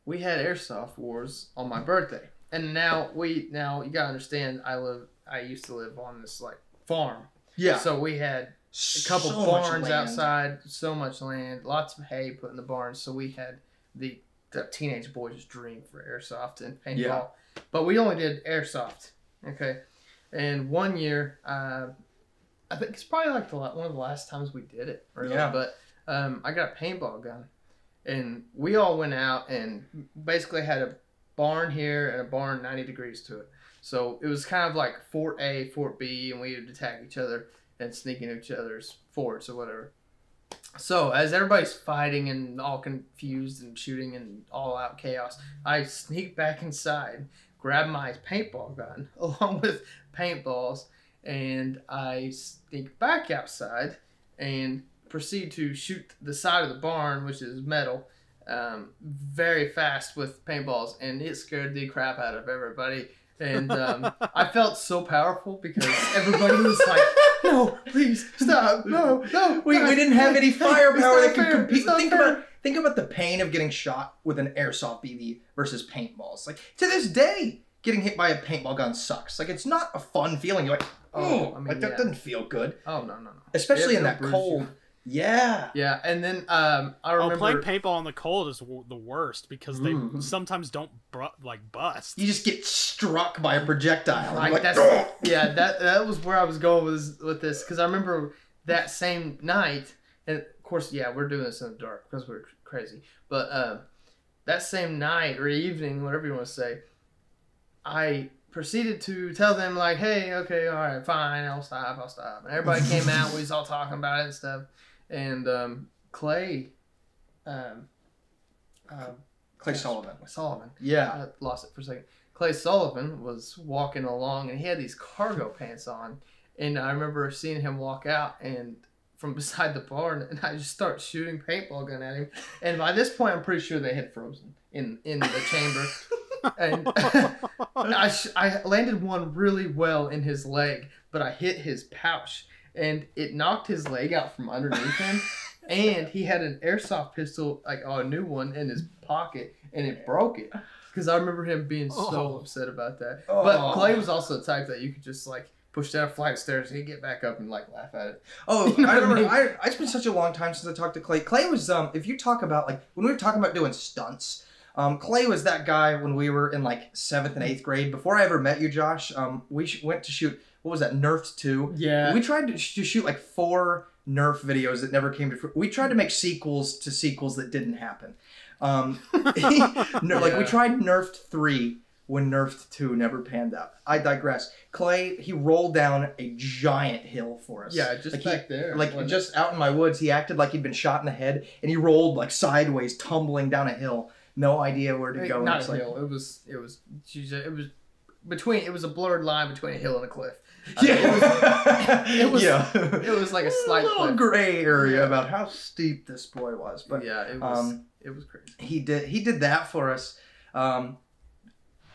we had airsoft wars on my birthday, and now we now you gotta understand. I live. I used to live on this like farm, Yeah. so we had a couple So barns outside, so much land, lots of hay put in the barns. So we had the the teenage boys' dream for airsoft and paintball. Yeah. But we only did airsoft. Okay. And one year, uh, I think it's probably like the one of the last times we did it. Really. Yeah. But um, I got a paintball gun, and we all went out and basically had a barn here and a barn 90 degrees to it. So it was kind of like Fort A, Fort B, and we would attack each other and sneak into each other's forts or whatever. So as everybody's fighting and all confused and shooting and all out chaos, I sneak back inside, grab my paintball gun *laughs* along with paintballs, and I sneak back outside and proceed to shoot the side of the barn, which is metal, um, very fast with paintballs, and it scared the crap out of everybody. And um, *laughs* I felt so powerful because everybody was like, "No, please stop! No, no!" we, we didn't have any firepower that could fair, compete. Think fair." about think about the pain of getting shot with an airsoft BB versus paintballs. Like to this day, getting hit by a paintball gun sucks. Like it's not a fun feeling. You're like, Oh, oh, I mean, like that yeah. doesn't feel good, Oh no, no, no! especially in that cold. you. Yeah. Yeah, and then um, I Oh, remember playing paintball in the cold is w- the worst because they Ooh. sometimes don't bru- like bust. You just get struck by a projectile. Like, like, that's "Ugh." yeah, that that was where I was going with with this because I remember that same night, and of course, yeah, we're doing this in the dark because we're crazy. But um, that same night or evening, whatever you want to say, I proceeded to tell them like, "Hey, okay, all right, fine, I'll stop, I'll stop." And everybody came out, we was all talking about it and stuff, and um, Clay, um, um, Clay Sullivan. Sullivan. Yeah. I lost it for a second. Clay Sullivan was walking along and he had these cargo pants on. And I remember seeing him walk out and from *laughs* beside the barn and I just start shooting paintball gun at him. And by this point, I'm pretty sure they had frozen in, in the chamber. and *laughs* I, sh- I landed one really well in his leg, but I hit his pouch and it knocked his leg out from underneath him. *laughs* and he had an airsoft pistol, like oh, a new one, in his pocket, and it broke it. Because I remember him being so Oh. upset about that. Oh. But Clay was also the type that you could just like push down a flight of stairs and he'd get back up and like laugh at it. Oh, *laughs* You know I what I remember. mean? I, it's been such a long time since I talked to Clay. Clay was um. If you talk about like when we were talking about doing stunts, um, Clay was that guy when we were in like seventh and eighth grade. Before I ever met you, Josh, um, we sh- went to shoot. What was that? Nerfed two. Yeah. We tried to, sh- to shoot like four Nerf videos that never came to. Fr- we tried to make sequels to sequels that didn't happen. Um, *laughs* *laughs* no, like we tried Nerfed three when Nerfed two never panned out. I digress. Clay, he rolled down a giant hill for us. yeah, just Like, he- back there. like wasn't it? just out in my woods, he acted like he'd been shot in the head, and he rolled like sideways, tumbling down a hill. No idea where to Hey, go. Not a like- hill. It was. It was. It was between. It was a blurred line between a hill and a cliff. Yeah, it was- it was, yeah. It was like a slight little cliff. gray area Yeah. about how steep this boy was, but yeah, it was. um, it was crazy. he did he did that for us. Um,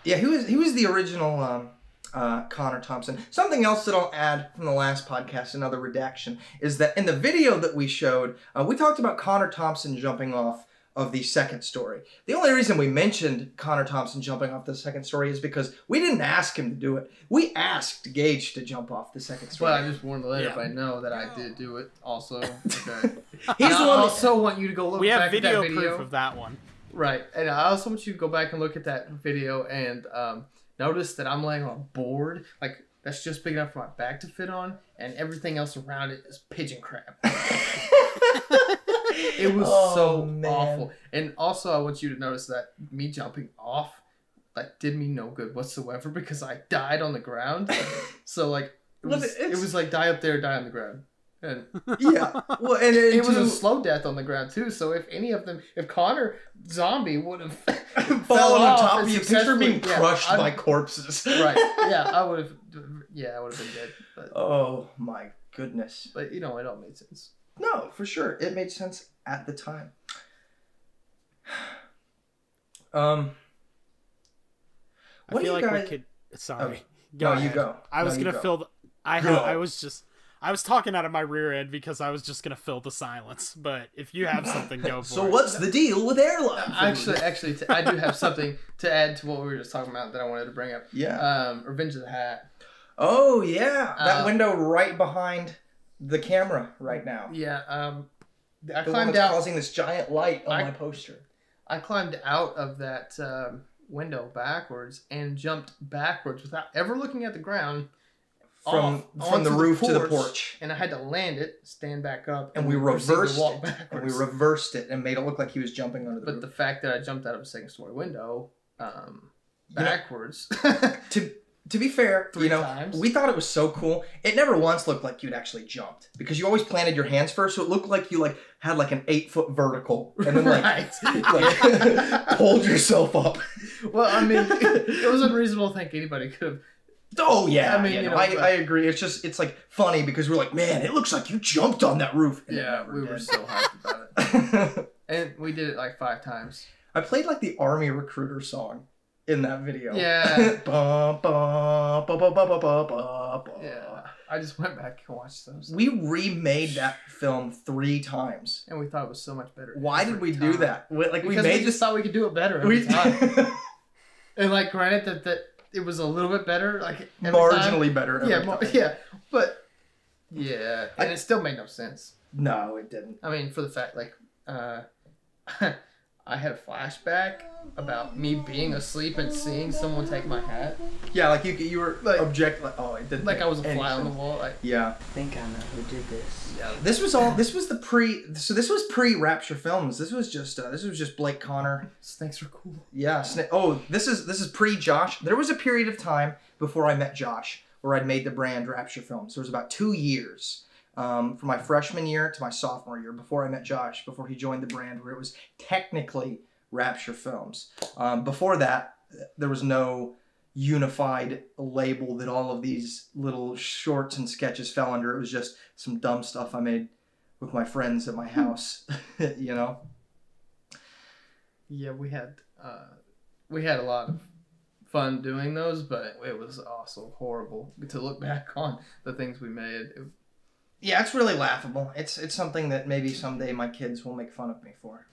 yeah, he was he was the original um, uh, Connor Thompson. Something else that I'll add from the last podcast, another redaction, is that in the video that we showed, uh, we talked about Connor Thompson jumping off of the second story. The only reason we mentioned Connor Thompson jumping off the second story is because we didn't ask him to do it. We asked Gage to jump off the second story. But I just wanted to let Yeah. everybody know that I did do it. Also, *laughs* okay. He's And the I one. also want you to go look we have video, at that video. proof of that one. Right, and I also want you to go back and look at that video and um, notice that I'm laying on a board, like that's just big enough for my back to fit on, and everything else around it is pigeon crap. *laughs* *laughs* It was Oh, so man. awful. And also, I want you to notice that me jumping off, like, did me no good whatsoever because I died on the ground. *laughs* so like, it was, it was like die up there, die on the ground. And yeah. Well, and, and *laughs* it was a slow death on the ground too. So if any of them, if Connor zombie would have *laughs* fallen on top of you. Picture being yeah, crushed I'd- by corpses. right. Yeah, I would have. Yeah, I would have been dead. But, Oh my goodness. but you know, it all made sense. No, for sure. It made sense at the time. *sighs* Um. I What do feel you like guys? we could. Sorry. Okay. Go no, you go. I was No, gonna go. fill the. I Go. I was just. I was talking out of my rear end because I was just gonna fill the silence. But if you have something, go *laughs* for So it. So what's the deal with airline? food? Actually, actually, t- I do have something to add to what we were just talking about that I wanted to bring up. yeah. Um, Revenge of the Hat. oh yeah, that uh, window right behind the camera right now. Yeah. Um, I the climbed out. causing this giant light on I- my poster. I climbed out of that um, window backwards and jumped backwards without ever looking at the ground. From off from the onto roof to the porch. and I had to land it, stand back up, And we proceed reversed walk it. backwards. And we reversed it and made it look like he was jumping under the but roof. the fact that I jumped out of a second story window um, You know- backwards, to to be fair, Three you know, times. we thought it was so cool. It never once looked like you'd actually jumped because you always planted your hands first, so it looked like you like had like an eight foot vertical and then like, *laughs* like *laughs* pulled yourself up. well, I mean, *laughs* it was unreasonable to think anybody could have. Oh yeah, I mean, yeah, you know, I, but- I agree. It's just it's like funny because we're like, man, it looks like you jumped on that roof. And Yeah, we were so hyped about it, and we did it like five times. I played like the army recruiter song in that video. Yeah. Yeah, I just went back and watched those, We remade that film three times. and we thought it was so much better. Why did we do that? We, like Because we we, just thought we could do it better every We time. *laughs* And like, granted that that it was a little bit better, like every time. marginally better. Yeah, time. yeah, but yeah, and I- it still made no sense. No, it didn't. I mean, for the fact like, uh, *laughs* I had a flashback about me being asleep and seeing someone take my hat, Yeah, like you you were Like- object like oh it didn't like I was a any fly on the wall. Like, Yeah. I think I know who did this. yeah, This was all. This was the pre. So this was pre Rapture Films. This was just. Uh, this was just Blake Connor. snakes are cool. Yeah. Sna- oh, this is this is pre Josh. There was a period of time before I met Josh where I'd made the brand Rapture Films. There was about two years. Um, from my freshman year to my sophomore year, before I met Josh, before he joined the brand, where it was technically Rapture Films. Um, before that, there was no unified label that all of these little shorts and sketches fell under. It was just some dumb stuff I made with my friends at my house, *laughs* you know. Yeah, we had uh, we had a lot of fun doing those, but it was also horrible to look back on the things we made. It- Yeah, it's really laughable. It's it's something that maybe someday my kids will make fun of me for.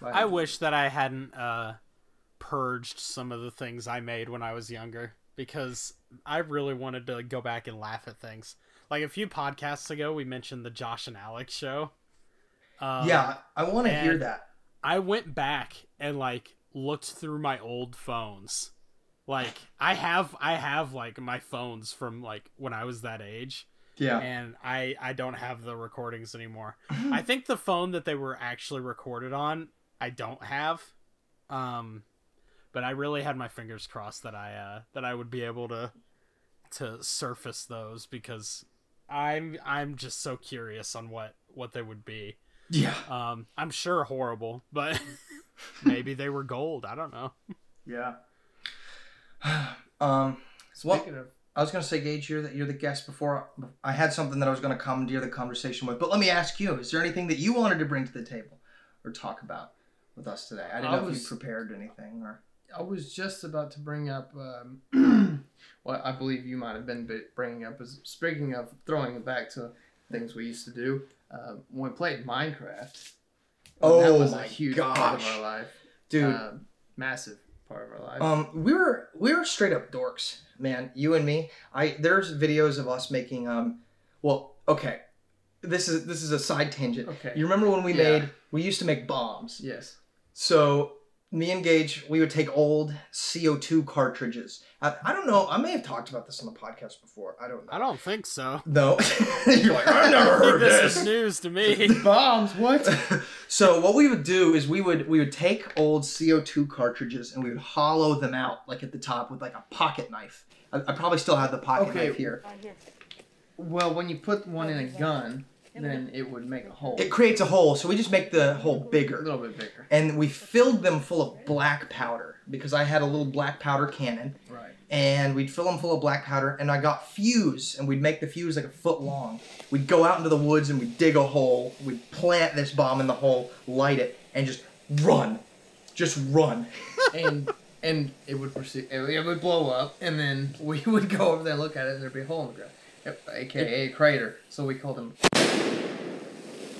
like, I wish that I hadn't uh, purged some of the things I made when I was younger because I really wanted to go back and laugh at things. Like a few podcasts ago, we mentioned the Josh and Alex show. Um, yeah, I want to hear that. I went back and like looked through my old phones. Like I have I have like my phones from like when I was that age Yeah. and I I don't have the recordings anymore. *laughs* I think the phone that they were actually recorded on I don't have. Um but I really had my fingers crossed that I uh that I would be able to to surface those because I'm I'm just so curious on what what they would be. Yeah. Um, I'm sure horrible, but *laughs* *laughs* maybe they were gold. I don't know. Yeah. *sighs* um. Well, Speaking of, I was gonna say, Gage, you're the, you're the guest before. I had something that I was gonna commandeer the conversation with, but let me ask you: Is there anything that you wanted to bring to the table or talk about with us today? I didn't I know if you prepared anything or. I was just about to bring up um, *clears throat* what I believe you might have been bringing up. Is speaking of throwing it back to things we used to do uh, when we played Minecraft. Oh that was my a huge part of gosh. our life, Dude, Um, massive part of our life. Um, we were we were straight up dorks, man. You and me. I there's videos of us making um, well, okay, this is this is a side tangent. Okay. You remember when we Yeah. made we used to make bombs. yes. So me and Gage, we would take old CO2 cartridges. I, I don't know. I may have talked about this on the podcast before. I don't know. I don't think so. No, *laughs* you're like I never I *laughs* think heard this this. is news to me. *laughs* Bombs. What? so what we would do is we would we would take old CO2 cartridges and we would hollow them out like at the top with like a pocket knife. I, I probably still have the pocket Okay. knife here. Well, when you put one in a gun, then it would make a hole. It creates a hole, so we just make the hole bigger. a little bit bigger. And we filled them full of black powder because I had a little black powder cannon. Right. and we'd fill them full of black powder and i got fuse and we'd make the fuse like a foot long we'd go out into the woods and we'd dig a hole we'd plant this bomb in the hole light it and just run just run *laughs* and and it would proceed. It, it would blow up, and then we *laughs* would go over there and look at it, and there'd be a hole in the ground, aka a crater. So we called them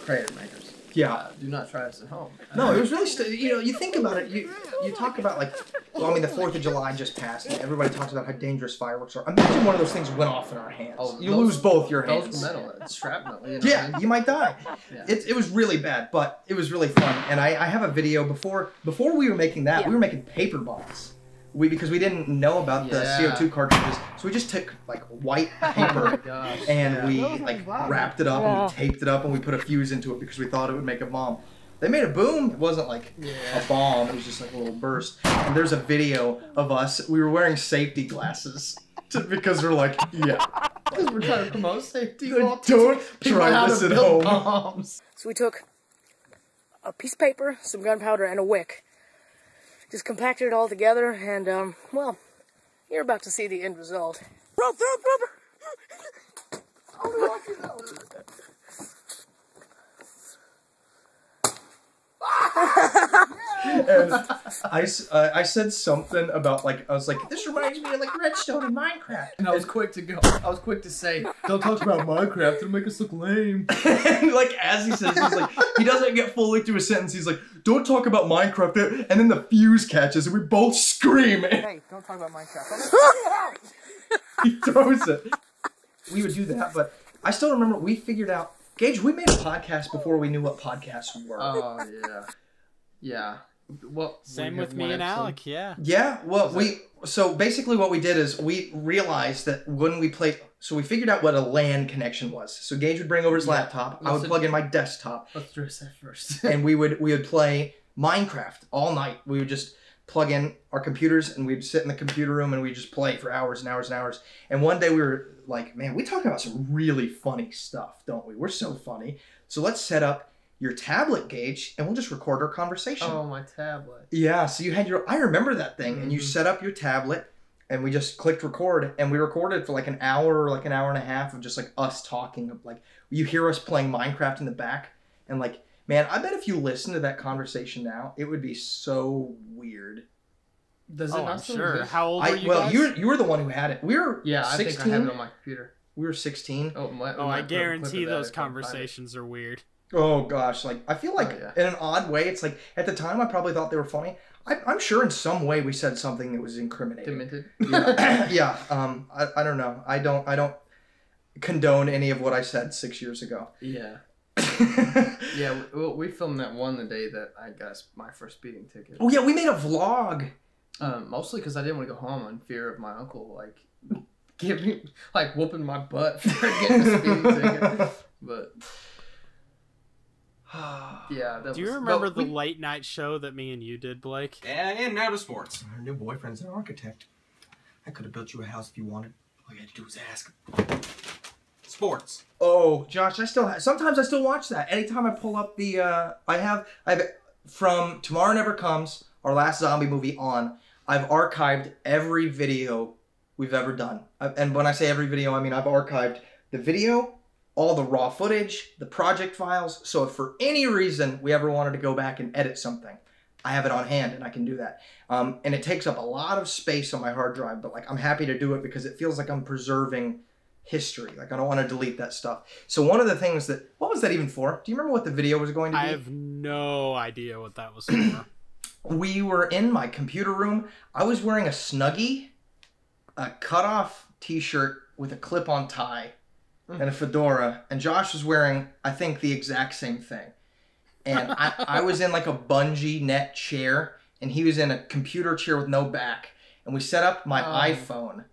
crater makers. yeah Uh, do not try this at home. no it was really st- you know you think about it you you talk about like well i mean the fourth of july just passed and everybody talks about how dangerous fireworks are imagine one of those things went off in our hands Oh, you those- lose both your hands Those metal, it's shrapnel. You know Yeah, I mean? you might die. Yeah. It, it was really bad, but it was really fun. And I, I have a video before before we were making that, we were making paper bombs. We because we didn't know about the Yeah. CO2 cartridges, so we just took like white *laughs* Oh paper gosh. and yeah. we like wrapped it up and we taped it up and we put a fuse into it because we thought it would make a bomb. They made a boom. It wasn't like Yeah. a bomb. It was just like a little burst. And there's a video of us. We were wearing safety glasses *laughs* to, because we're like, yeah, Because we're trying to promote safety. Like, don't *laughs* try this at home. Bombs. So we took a piece of paper, some gunpowder, and a wick. Just compacted it all together, and, um, well, you're about to see the end result. Rope, rope, rope! And I, s- uh, I said something about like I was like this reminds me of like Redstone in Minecraft. And I was quick to go. I was quick to say, "Don't talk about Minecraft. It'll make us look lame." *laughs* and like as he says, he's like he doesn't get fully through a sentence. He's like, "Don't talk about Minecraft," and then the fuse catches, and we both scream. Hey, *laughs* don't talk about Minecraft. *laughs* he throws it. We would do that, but I still remember we figured out. Gage, we made a podcast before we knew what podcasts were. Oh yeah, yeah. Well, Same we with me and episode. Alec, yeah. Yeah, well, we so basically what we did is we realized that when we played, so we figured out what a LAN connection was. So Gage would bring over his Yeah. laptop, I would Listen- plug in my desktop, Let's address that first. and we *laughs* would we would play Minecraft all night. We would just plug in our computers and we'd sit in the computer room and we'd just play for hours and hours and hours. And one day we were like, man, we talk about some really funny stuff, don't we? We're so funny. So let's set up your tablet, Gage, and we'll just record our conversation. oh, my tablet. Yeah, so you had your I remember that thing and you Mhm. set up your tablet and we just clicked record and we recorded for like an hour or like an hour and a half of just like us talking of like you hear us playing Minecraft in the back and like man, I bet if you listen to that conversation now, it would be so weird. Does it Oh, not I'm still sure. exist? How old I were you well, guys? you were you were the one who had it. We were Yeah, I 16. think I have it on my computer. we were 16. Oh, my, Oh, I guarantee those conversations are weird. Oh gosh, like I feel like Oh, yeah. in an odd way, it's like at the time I probably thought they were funny. I, I'm sure in some way we said something that was incriminating. Demented. yeah, *coughs* yeah. Um, I, I don't know. I don't I don't condone any of what I said six years ago. yeah. *laughs* Yeah, we, we filmed that one the day that I got my first speeding ticket. oh yeah, we made a vlog. Um, mostly because I didn't want to go home in fear of my uncle like giving like whooping my butt *laughs* for getting a speeding ticket. *laughs* But *sighs* yeah, that Do you was, remember the we- late night show that me and you did, Blake? And, and now to sports. Our new boyfriend's an architect. I could have built you a house if you wanted. All you had to do was ask. Sports. Oh, Josh, I still ha- sometimes I still watch that. Anytime I pull up the, uh, I have I have from Tomorrow Never Comes, our last zombie movie on. I've archived every video we've ever done, and when I say every video, I mean I've archived the video, all the raw footage, the project files. So if for any reason we ever wanted to go back and edit something, I have it on hand and I can do that. Um, and it takes up a lot of space on my hard drive, but like I'm happy to do it because it feels like I'm preserving history. Like I don't want to delete that stuff. So one of the things that what was that even for? Do you remember what the video was going to be? I have no idea what that was for. *clears throat* we were in my computer room. I was wearing a snuggie, a cutoff t-shirt with a clip-on tie, hmm. and a fedora, and Josh was wearing, I think, the exact same thing. And I, I was in like a bungee net chair, and he was in a computer chair with no back. And we set up my Oh. iPhone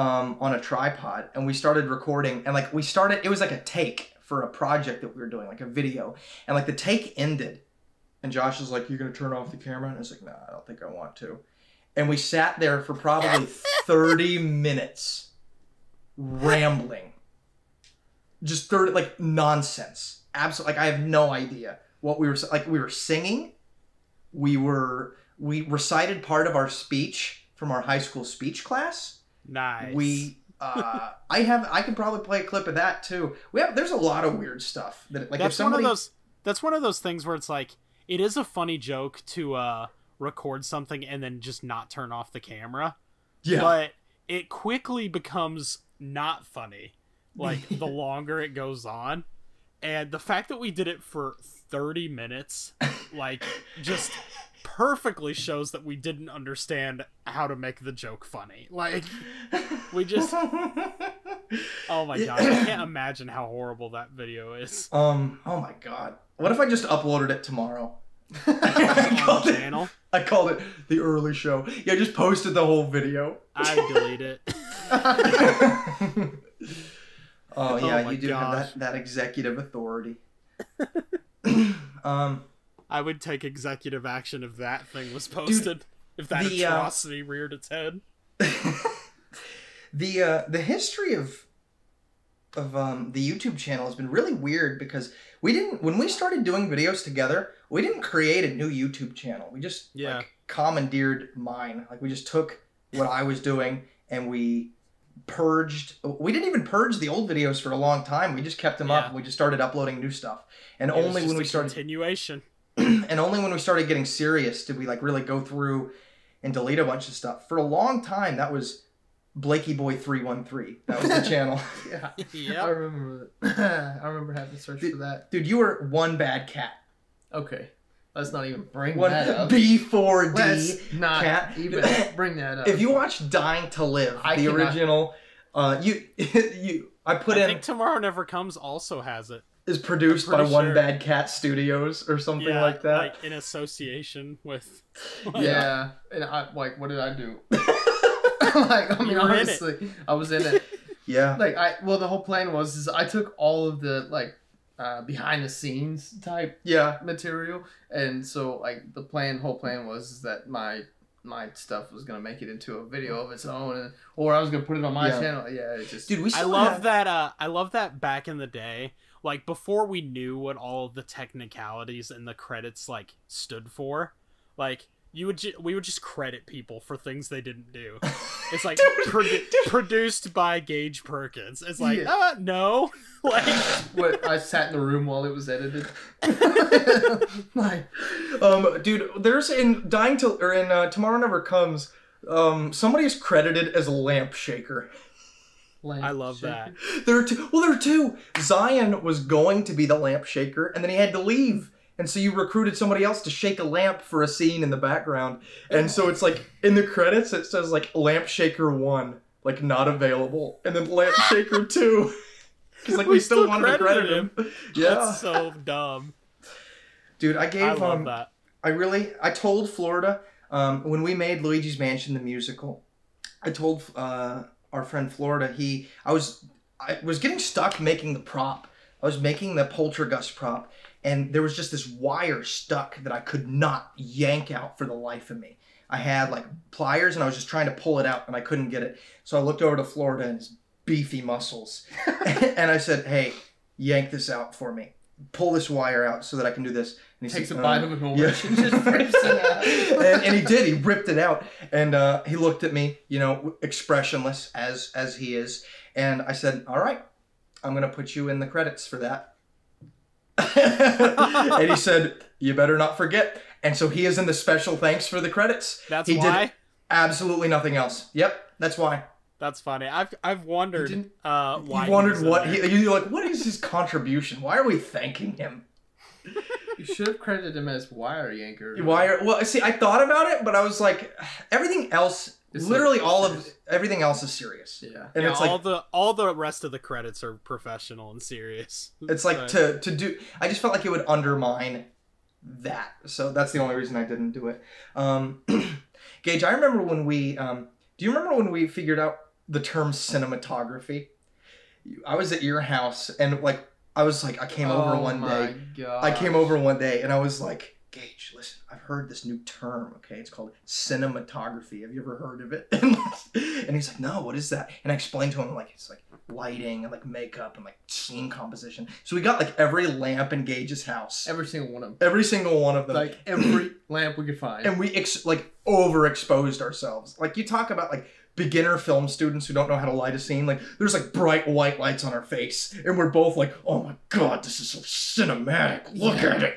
um, on a tripod, and we started recording. And like we started, it was like a take for a project that we were doing, like a video. And like the take ended, and Josh was like, "You're gonna turn off the camera?" And I was like, "No, I don't think I want to." And we sat there for probably *laughs* 30 minutes, rambling. just third like nonsense. Absolutely, like I have no idea what we were like. We were singing. We were we recited part of our speech from our high school speech class. Nice. We uh, I have I can probably play a clip of that too. We have there's a lot of weird stuff that like if that's somebody one of those. That's one of those things where it's like it is a funny joke to uh record something and then just not turn off the camera, yeah but it quickly becomes not funny. Like the *laughs* longer it goes on, and the fact that we did it for thirty minutes, like just perfectly shows that we didn't understand how to make the joke funny. Like *laughs* we just oh my god, I can't *clears throat* imagine how horrible that video is. um oh my god what if I just uploaded it tomorrow? *laughs* *laughs* I called the it. I called it the early show. Yeah, I just posted the whole video. I delete it. Oh yeah, my you do gosh. have that, that executive authority. *clears throat* um, I would take executive action if that thing was posted. if that the, uh, atrocity reared its head. *laughs* the uh, the history of of um, the YouTube channel has been really weird because we didn't when we started doing videos together, we didn't create a new YouTube channel. We just Yeah. like commandeered mine. Like we just took what I was doing and we purged we didn't even purge the old videos for a long time. We just kept them up Yeah. and we just started uploading new stuff. And It only when we started continuation. *clears throat* and only when we started getting serious did we like really go through and delete a bunch of stuff. For a long time, that was Blakey Boy three one three. That was the *laughs* channel. Yeah. *laughs* I Yep. remember. *clears throat* I remember having to search for that. Dude, you were one bad cat. Okay, let's not even bring One that up. B four D. Let's not cat. even *laughs* bring that up. If you watch Dying to Live, I the cannot- original, uh, you you I put I in think Tomorrow Never Comes also has it. Is produced by pretty One sure. Bad Cat Studios or something yeah, like that. Like in association with. *laughs* yeah, and I like, what did I do? *laughs* like, I mean, You were in it. honestly, I was in it. *laughs* yeah. Like, I well, the whole plan was is I took all of the like uh, behind the scenes type Yeah. material, and so like the plan, whole plan was is that my my stuff was gonna make it into a video of its own, and, or I was gonna put it on my Yeah. channel. Yeah, it just Dude, we I love have- that. Uh, I love that back in the day, like before we knew what all of the technicalities and the credits like stood for, like you would ju- we would just credit people for things they didn't do. *laughs* It's like produ- produced by Gage Perkins. It's like, Yeah. uh, no, *laughs* like what I sat in the room while it was edited. *laughs* like, Um, dude, there's in Dying to or in uh, Tomorrow Never Comes. Um, somebody is credited as a lamp shaker. Like I love shaker. that. *laughs* There are two. Well, there are two. Zion was going to be the lamp shaker, and then he had to leave, and so you recruited somebody else to shake a lamp for a scene in the background, and so it's like in the credits it says like lamp shaker one, like not available, and then lamp *laughs* shaker two, *laughs* because like we, We still, still wanted to credit credited him. Yeah, That's so dumb. dude, I gave I love um, that. I really I told Florida um, when we made Luigi's Mansion the musical. I told uh, our friend Florida he I was I was getting stuck making the prop. I was making the poltergust prop, and there was just this wire stuck that I could not yank out for the life of me. I had like pliers, and I was just trying to pull it out, and I couldn't get it. So I looked over to Florida and his beefy muscles, *laughs* and I said, "Hey, yank this out for me. Pull this wire out so that I can do this." And he Takes a bite "Um, of an yeah. orange *laughs* and just rips it out. and, and he did. He ripped it out, and uh, he looked at me, you know, expressionless as as he is. And I said, "All right, I'm gonna put you in the credits for that." *laughs* and he said, "You better not forget." And so he is in the special thanks for the credits. That's he why. did absolutely nothing else. Yep, that's why. That's funny. I've I've wondered uh, why. you wondered what he, you're like. What is his contribution? Why are we thanking him? *laughs* You should have credited him as wire yanker. Why are well? See, I thought about it, but I was like, everything else, It's literally like- all of everything else is serious. Yeah. And Yeah, it's all like the all the rest of the credits are professional and serious. *laughs* it's like But- to to do. I just felt like it would undermine that, so that's the only reason I didn't do it. Um, *clears throat* Gage, I remember when we. Um, do you remember when we figured out the term cinematography? I was at your house, and like I was like, I came over Oh one my day. God. I came over one day and I was like, Gage, listen, I've heard this new term, okay? It's called cinematography. Have you ever heard of it? *laughs* and he's like, no, what is that? And I explained to him, like, it's like lighting and like makeup and like scene composition. So we got like every lamp in Gage's house, Every single one of them. every single one of them, Like every lamp we could find. and we ex- like overexposed ourselves. Like you talk about like beginner film students who don't know how to light a scene. Like there's like bright white lights on our face, and we're both like, "Oh my god, this is so cinematic! Look at it!"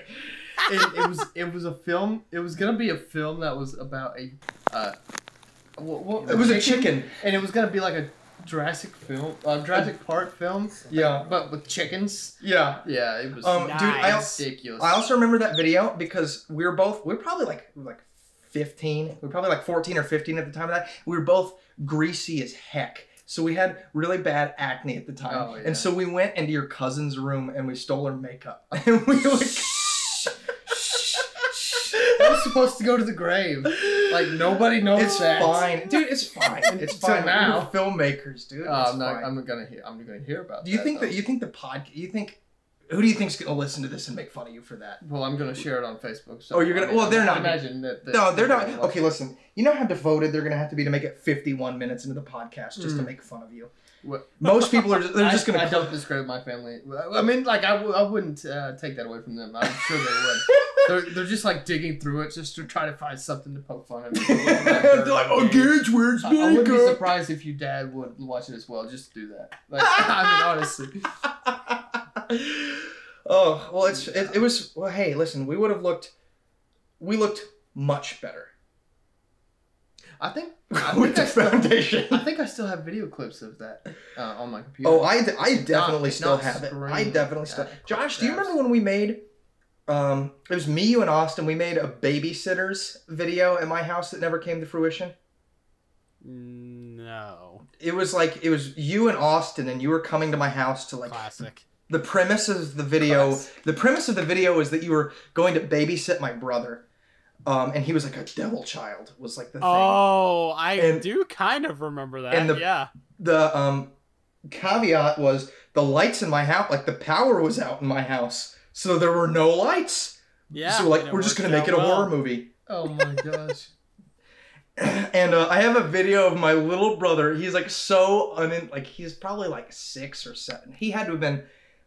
it, it was it was a film. It was gonna be a film that was about a. Uh, what, what, It was a chicken. and it was gonna be like a Jurassic film, uh, Jurassic Park film, Yeah, but with chickens. yeah. Yeah, it was Um, dude, I, Nice. ridiculous. I also remember that video because we were both we were probably like like 15 we were probably like 14 or 15 at the time of that we were both greasy as heck so we had really bad acne at the time Oh, yeah. and so we went into your cousin's room and we stole her makeup *laughs* and we like *laughs* I was supposed to go to the grave. Like nobody knows it's that. fine dude it's fine *laughs* it's fine now. we're filmmakers dude Uh, I'm not. fine. I'm gonna hear. I'm gonna hear about. do you that, think though. that you think the pod you think who do you think's gonna listen to this and make fun of you for that Well, I'm gonna share it on Facebook. So Oh, you're gonna- well, they're I not- Imagine that. that No, they're not. Okay, listen. You know how devoted they're gonna have to be to make it 51 minutes into the podcast just to Mm. make fun of you. What- Most people are. *laughs* They're just gonna. I don't discredit my family. I mean, like I, w- I wouldn't uh, take that away from them. I'm sure they would. *laughs* they're, they're just like digging through it just to try to find something to poke fun at. *laughs* they're like, oh, Gage, where's I, I wouldn't be surprised if your dad would watch it as well. Just to do that. Like, I mean, honestly. Oh well, it's it, it was. Well, hey, listen, we would have looked. We looked much better I think. I *laughs* with think the I, still, foundation. I think I still have video clips of that uh, on my computer. Oh, I, It's definitely it's still not have it. I screaming definitely still. at Josh, do you remember when we made? Um, it was me, you, and Austin. We made a babysitters video at my house that never came to fruition. No. It was like it was you and Austin, and you were coming to my house to like Classic. The premise of the video. Classic. The premise of the video is that you were going to babysit my brother, um, and he was like a devil child. Was like the thing. Oh, I And- do kind of remember that. and the- yeah. The um, caveat was the lights in my house, like the power was out in my house, so there were no lights. Yeah. so like we're just gonna make it a well. horror movie. Oh my gosh. *laughs* *laughs* and uh, I have a video of my little brother. He's like so un like he's probably like six or seven. He had to have been.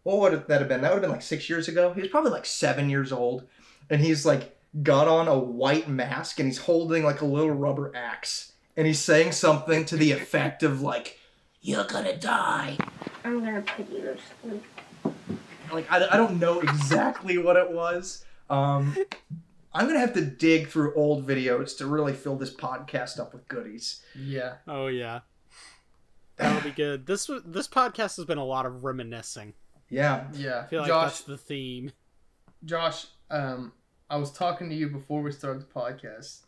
What would that have been? That would have been like six years ago. He was probably like seven years old, and he's like got on a white mask and he's holding like a little rubber axe and he's saying something to the effect of like, "You're gonna die." I'm gonna put you to sleep. Like I, I don't know exactly what it was. Um, I'm gonna have to dig through old videos to really fill this podcast up with goodies. Yeah. Oh yeah. *sighs* That'll be good. This this podcast has been a lot of reminiscing. Yeah. Yeah. I feel like Josh, that's the theme. Josh, um, I was talking to you before we started the podcast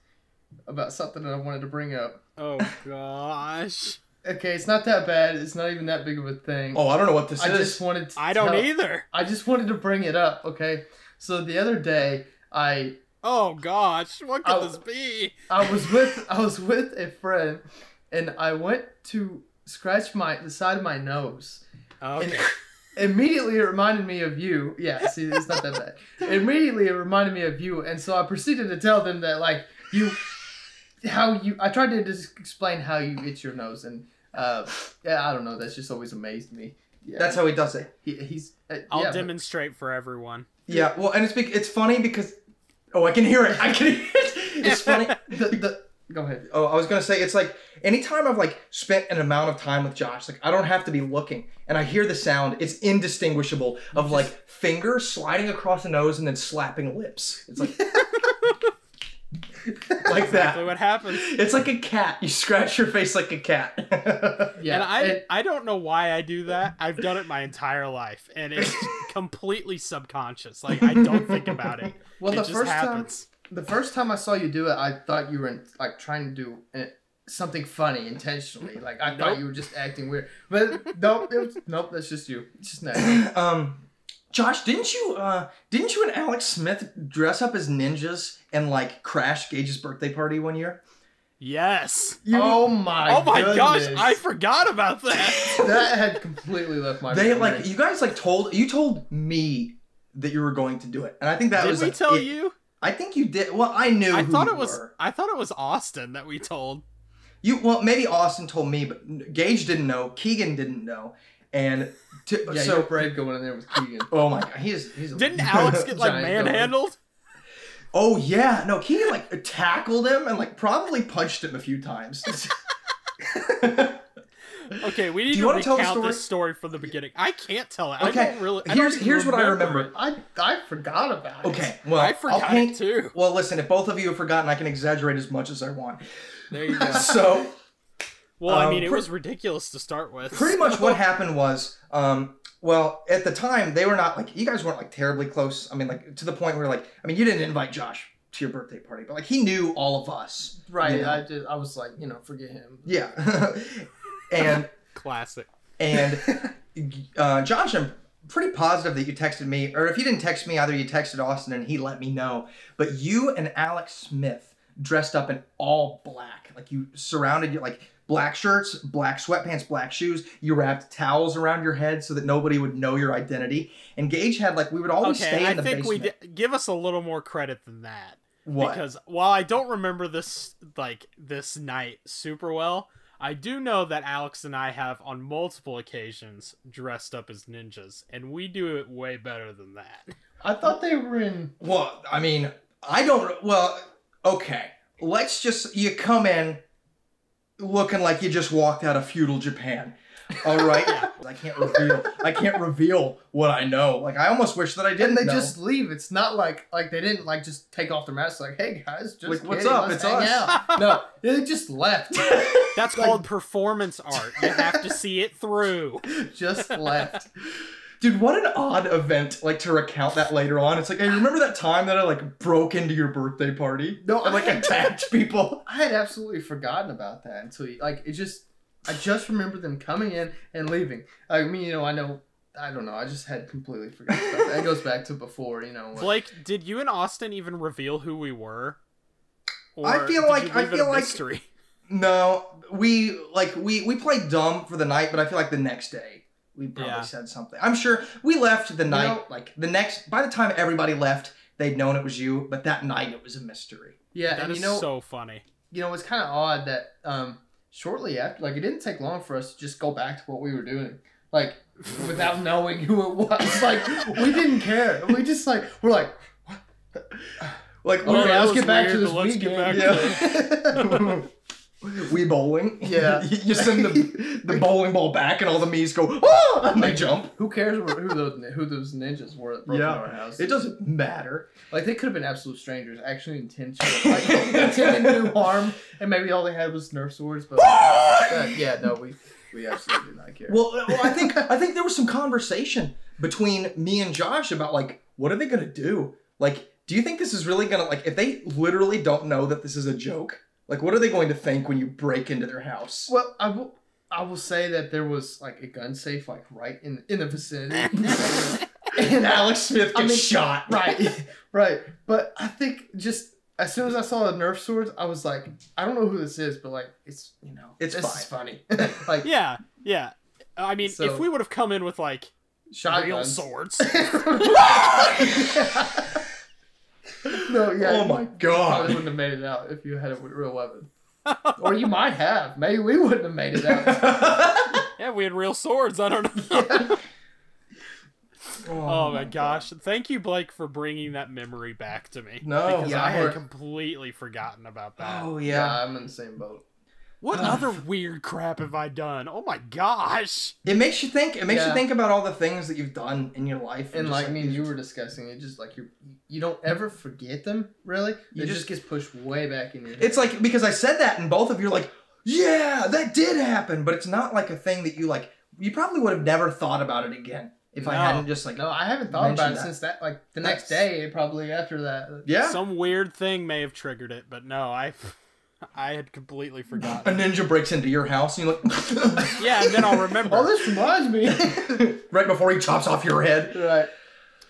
about something that I wanted to bring up. Oh gosh. *laughs* Okay, it's not that bad. It's not even that big of a thing. Oh, I don't know what this I is. I just wanted to I don't tell- either. I just wanted to bring it up, okay? So the other day, I Oh gosh, what could Oh. this be? I was with *laughs* I was with a friend, and I went to scratch my the side of my nose, Okay. and *laughs* immediately it reminded me of you. Yeah, see, it's not that bad. *laughs* Immediately it reminded me of you, and so I proceeded to tell them that like you, how you. I tried to just explain how you itch your nose, and uh, yeah, I don't know. That's just always amazed me. Yeah, That's how he does it. he, he's. Uh, I'll yeah, but- demonstrate for everyone. Yeah. Well, and it's bec- it's funny because oh, I can hear it. I can hear it. *laughs* It's funny. the, the, go ahead. Oh, I was gonna say it's like anytime I've like spent an amount of time with Josh, like I don't have to be looking, and I hear the sound. It's indistinguishable of like fingers sliding across the nose and then slapping lips. It's like *laughs* like Exactly that. what happens. It's like a cat. You scratch your face like a cat. *laughs* Yeah, and I and- I don't know why I do that. I've done it my entire life, and it's *laughs* completely subconscious. Like I don't think about it. well, it the just first time. Happens. The first time I saw you do it, I thought you were in, like trying to do uh, something funny intentionally. Like I Nope. thought you were just acting weird, but nope, it was, nope, that's just you. It's just natural. *laughs* um, Josh, didn't you uh didn't you and Alex Smith dress up as ninjas and like crash Gage's birthday party one year? Yes. oh my! oh my gosh. I forgot about that. *laughs* that had completely left my. They memory. like you guys like told you told me that you were going to do it, and I think that Did was we like, tell it- you? I think you did. Well, I knew. I who thought you it was were. I thought it was Austin that we told. You well, maybe Austin told me, but Gage didn't know. Keegan didn't know, and to, oh, Yeah, so you're brave going in there with Keegan. oh my god, he's he's a, Didn't *laughs* Alex get like Giant villain. manhandled? Oh yeah, no, Keegan like tackled him and like probably punched him a few times. *laughs* *laughs* Okay, we need you to wanna tell the recount story? this story from the beginning. I can't tell it. I Okay, don't really. I here's- don't here's what I remember remember. I I forgot about it. okay, well I forgot I'll paint, it too. Well, listen, if both of you have forgotten, I can exaggerate as much as I want. There you go. So Well, I Um, mean, it pre- was ridiculous to start with. pretty much *laughs* what happened was um well at the time they were not like you guys weren't like terribly close i mean like to the point where like i mean you didn't invite josh to your birthday party but like he knew all of us Right. you know? I just I was like, you know, forget him. yeah *laughs* and *laughs* Classic. and *laughs* uh, josh i'm pretty positive that you texted me or if you didn't text me either you texted austin and he let me know. But you and alex smith dressed up in all black. Like you surrounded you like black shirts black sweatpants black shoes. You wrapped towels around your head so that nobody would know your identity. And gage had like we would always stay in I the think we basement. give us a little more credit than that. what? Because while I don't remember this like this night super well, I do know that Alex and I have on multiple occasions dressed up as ninjas, and we do it way better than that. *laughs* I thought they were in. well i mean i don't well okay let's just you come in looking like you just walked out of feudal japan all right i can't reveal i can't reveal what i know like i almost wish that i didn't And they know. just leave. It's not like like they didn't like just take off their masks. Like, hey guys, just Like, what's kidding, up? let's It's hang us." out. *laughs* No, they just left. *laughs* That's called performance art. You have to see it through. *laughs* just left. Dude, what an odd event, like to recount that later on. It's like, hey, remember that time that I like broke into your birthday party? No, and like attacked people. I had absolutely forgotten about that until you, like it just I just remember them coming in and leaving. I mean, you know, I know I don't know, I just had completely forgotten about that. It goes back to before, you know. when- Blake, did you and Austin even reveal who we were? I feel like- I feel like- mystery? *laughs* No, we like we we played dumb for the night, but I feel like the next day we probably Yeah. said something. I'm sure we left the night know- like the next. By the time everybody left, they'd known it was you, but that night it was a mystery. yeah, That and is you know so funny. you know, it's kind of odd that um shortly after like it didn't take long for us to just go back to what we were doing. Like without *laughs* knowing who it was. *laughs* Like we didn't care. We just like we're like Like okay, Oh, that let's get back to weird, this let's get weekend. back yeah. *laughs* *laughs* we bowling. Yeah. *laughs* you send the the bowling ball back, and all the me's go oh, and they jump. Who cares who those who those ninjas were that broke Yeah. into our house? It doesn't matter. Like they could have been absolute strangers, actually intentional, like intending to do harm, and maybe all they had was Nerf swords. But *laughs* uh, yeah, no, we we absolutely did not care. Well, well, I think I think there was some conversation between me and Josh about like what are they gonna do? Like, do you think this is really gonna like if they literally don't know that this is a joke? Like, what are they going to think when you break into their house? well, I will I will say that there was like a gun safe like right in in the vicinity, *laughs* And uh, Alex Smith gets I mean, shot. right, *laughs* right. But I think just as soon as I saw the Nerf swords, I was like, I don't know who this is, but like it's you know It's this is funny. *laughs* like Yeah, yeah. I mean, So- if we would have come in with like real shotguns. swords, no, yeah. Oh you my Probably god. wouldn't have made it out if you had a real weapon. *laughs* or you might have. Maybe we wouldn't have made it out. *laughs* yeah, we had real swords. I don't know. *laughs* Oh my gosh! Thank you, Blake, for bringing that memory back to me. No, because yeah, I had we're- completely forgotten about that. Oh Yeah, yeah. I'm in the same boat. What other weird crap have I done? Oh my gosh! It makes you think. It makes you think about all the things that you've done in your life. And just, like me and these- you were discussing, it just like you you don't ever forget them, really. You it just- just, gets pushed way back in your head. It's like because I said that, and both of you are like, "Yeah, that did happen," but it's not like a thing that you like. You probably would have never thought about it again if I hadn't just like. no, I haven't thought about it that. since that like the next day, probably after that. Yeah, Some weird thing may have triggered it, but no, I, *laughs* I had completely forgotten. a ninja breaks into your house, and you're like, *laughs* yeah, and then I'll remember. Oh, this reminds me. *laughs* right before he chops off your head. right.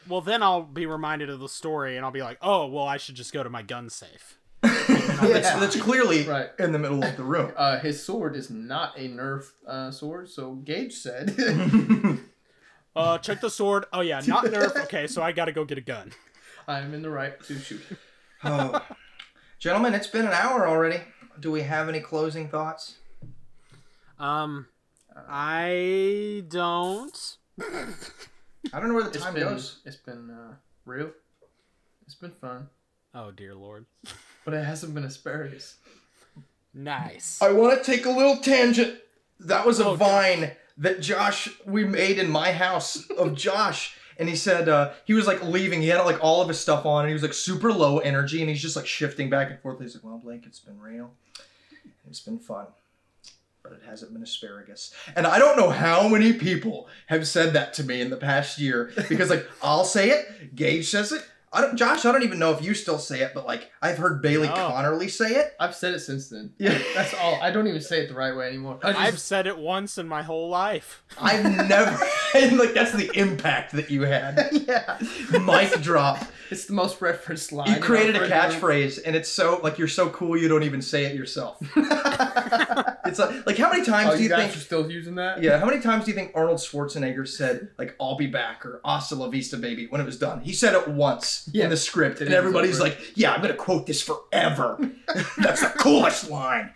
Well, then I'll be reminded of the story, and I'll be like, "Oh, well, I should just go to my gun safe." That's, that's clearly Right. in the middle of the room. Uh, his sword is not a Nerf uh, sword, so Gage said. Uh, check the sword. Oh yeah, not Nerf. Okay, so I gotta go get a gun. I'm in the right to shoot. oh. Gentlemen, it's been an hour already. do we have any closing thoughts? Um, I don't. I don't know where the It's time been goes. it's been uh, real. It's been fun, Oh dear lord. but it hasn't been asparagus. Nice. I want to take a little tangent. That was a Oh, vine that Josh we made in my house of Josh. And he said uh, he was like leaving. He had like all of his stuff on, and he was like super low energy, and he's just like shifting back and forth. He's like, "Well, Blake, it's been real. It's been fun, but it hasn't been asparagus." And I don't know how many people have said that to me in the past year because like I'll say it, Gage says it. I don't, Josh, I don't even know if you still say it, but like I've heard Bailey No. Connerly say it. I've said it since then. Yeah. That's all. I don't even say it the right way anymore. I just, I've said it once in my whole life. *laughs* I've never, and *laughs* like that's the impact that you had. *laughs* yeah. Mic drop. It's the most referenced line. You created a catchphrase, and it's so like you're so cool you don't even say it yourself. Oh, it's like like how many times Oh, do you think you guys think? are still using that? Yeah, how many times do you think Arnold Schwarzenegger said like "I'll be back" or "Hasta la vista, baby" when it was done? He said it once Yeah. in the script, and Then it was everybody's like, "Yeah, I'm gonna quote this forever. *laughs* That's the coolest line."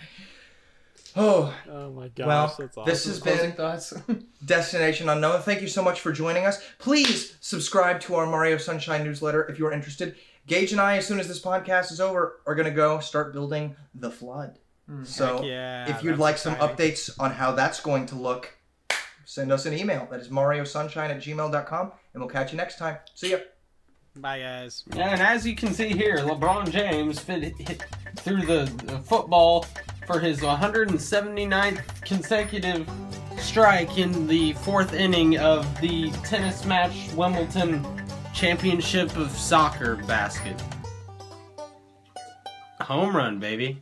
Oh, Oh my gosh, Well, that's awesome. this has Closing been thoughts. *laughs* Destination Unknown. Thank you so much for joining us. Please subscribe to our Mario Sunshine newsletter if you're interested. Gage and I, as soon as this podcast is over, are going to go start building the FLUDD. Hmm. so yeah, if you'd that's like some updates on how that's going to look, send us an email. That is mariosunshine at gmail.com, and we'll catch you next time. See ya. Bye guys. And as you can see here, LeBron James fit, hit through the, the football for his 179th consecutive strike in the fourth inning of the tennis match Wimbledon Championship of Soccer basket. Home run, baby.